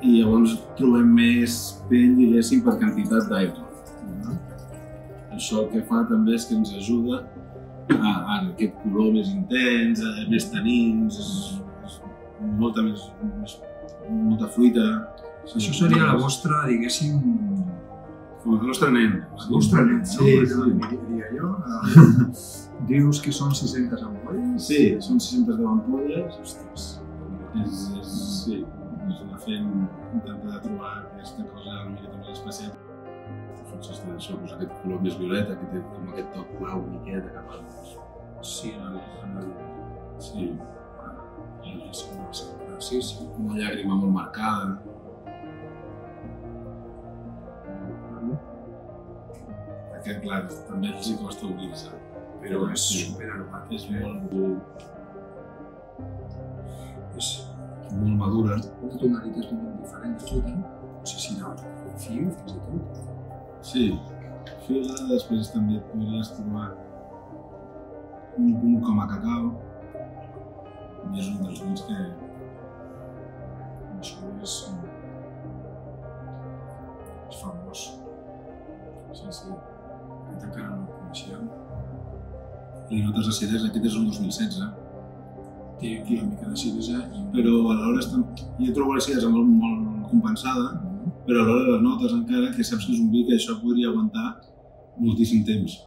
i llavors trobem més pell, diguéssim, per quantitat d'aigua. Això el que fa també és que ens ajuda a, a aquest color més intens, a, més tanins, és, és molta més, més, molta fruita. Sí, Això seria la vostra, diguéssim... El nostre nen. El nostre nen, sí, no? sí. Diria jo. Dius que són 600 ampolles? Sí, són 600 ampolles. Ostres. És, és, sí, és una fent intentar trobar aquesta cosa una miqueta més especial. Doncs és això, doncs aquest color més violeta, que té com aquest toc blau miqueta cap al... Sí, en el... En el sí, sí, sí, una llàgrima molt marcada. Aquest, clar, també els hi costa obrir-se. Però és superaromat. És molt... És molt madura. Una tonalitat molt diferent de fruita, no sé si de fil, fins i tot. Sí, fila, després també et podries trobar un punt com a cacau, i és un dels vins que... Això és... és famós. Sí, sí. Aquest encara no el coneixíem. I notes acidesa, aquest és un 2016. Té una mica d'acidesa i... Però alhora està... jo trobo l'acidesa molt, molt compensada, mm-hmm. però alhora les notes encara que saps que és un vi que això podria aguantar moltíssim temps.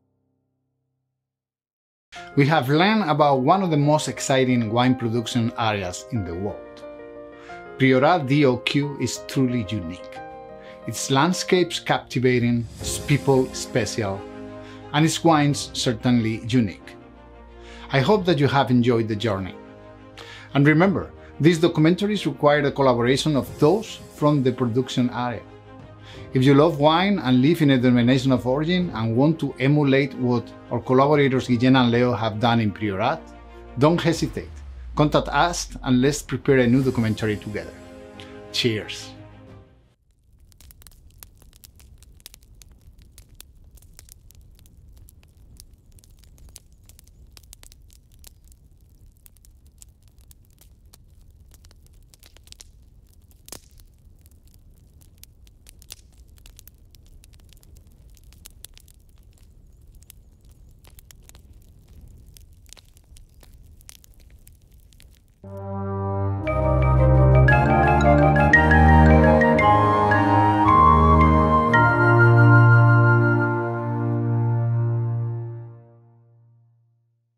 We have learned about one of the most exciting wine production areas in the world. Priorat DOQ is truly unique. Its landscapes captivating, its people special, and its wines certainly unique. I hope that you have enjoyed the journey. And remember, these documentaries require the collaboration of those from the production area. If you love wine and live in a denomination of origin and want to emulate what our collaborators Guillén and Leo have done in Priorat, don't hesitate. Contact us and let's prepare a new documentary together. Cheers.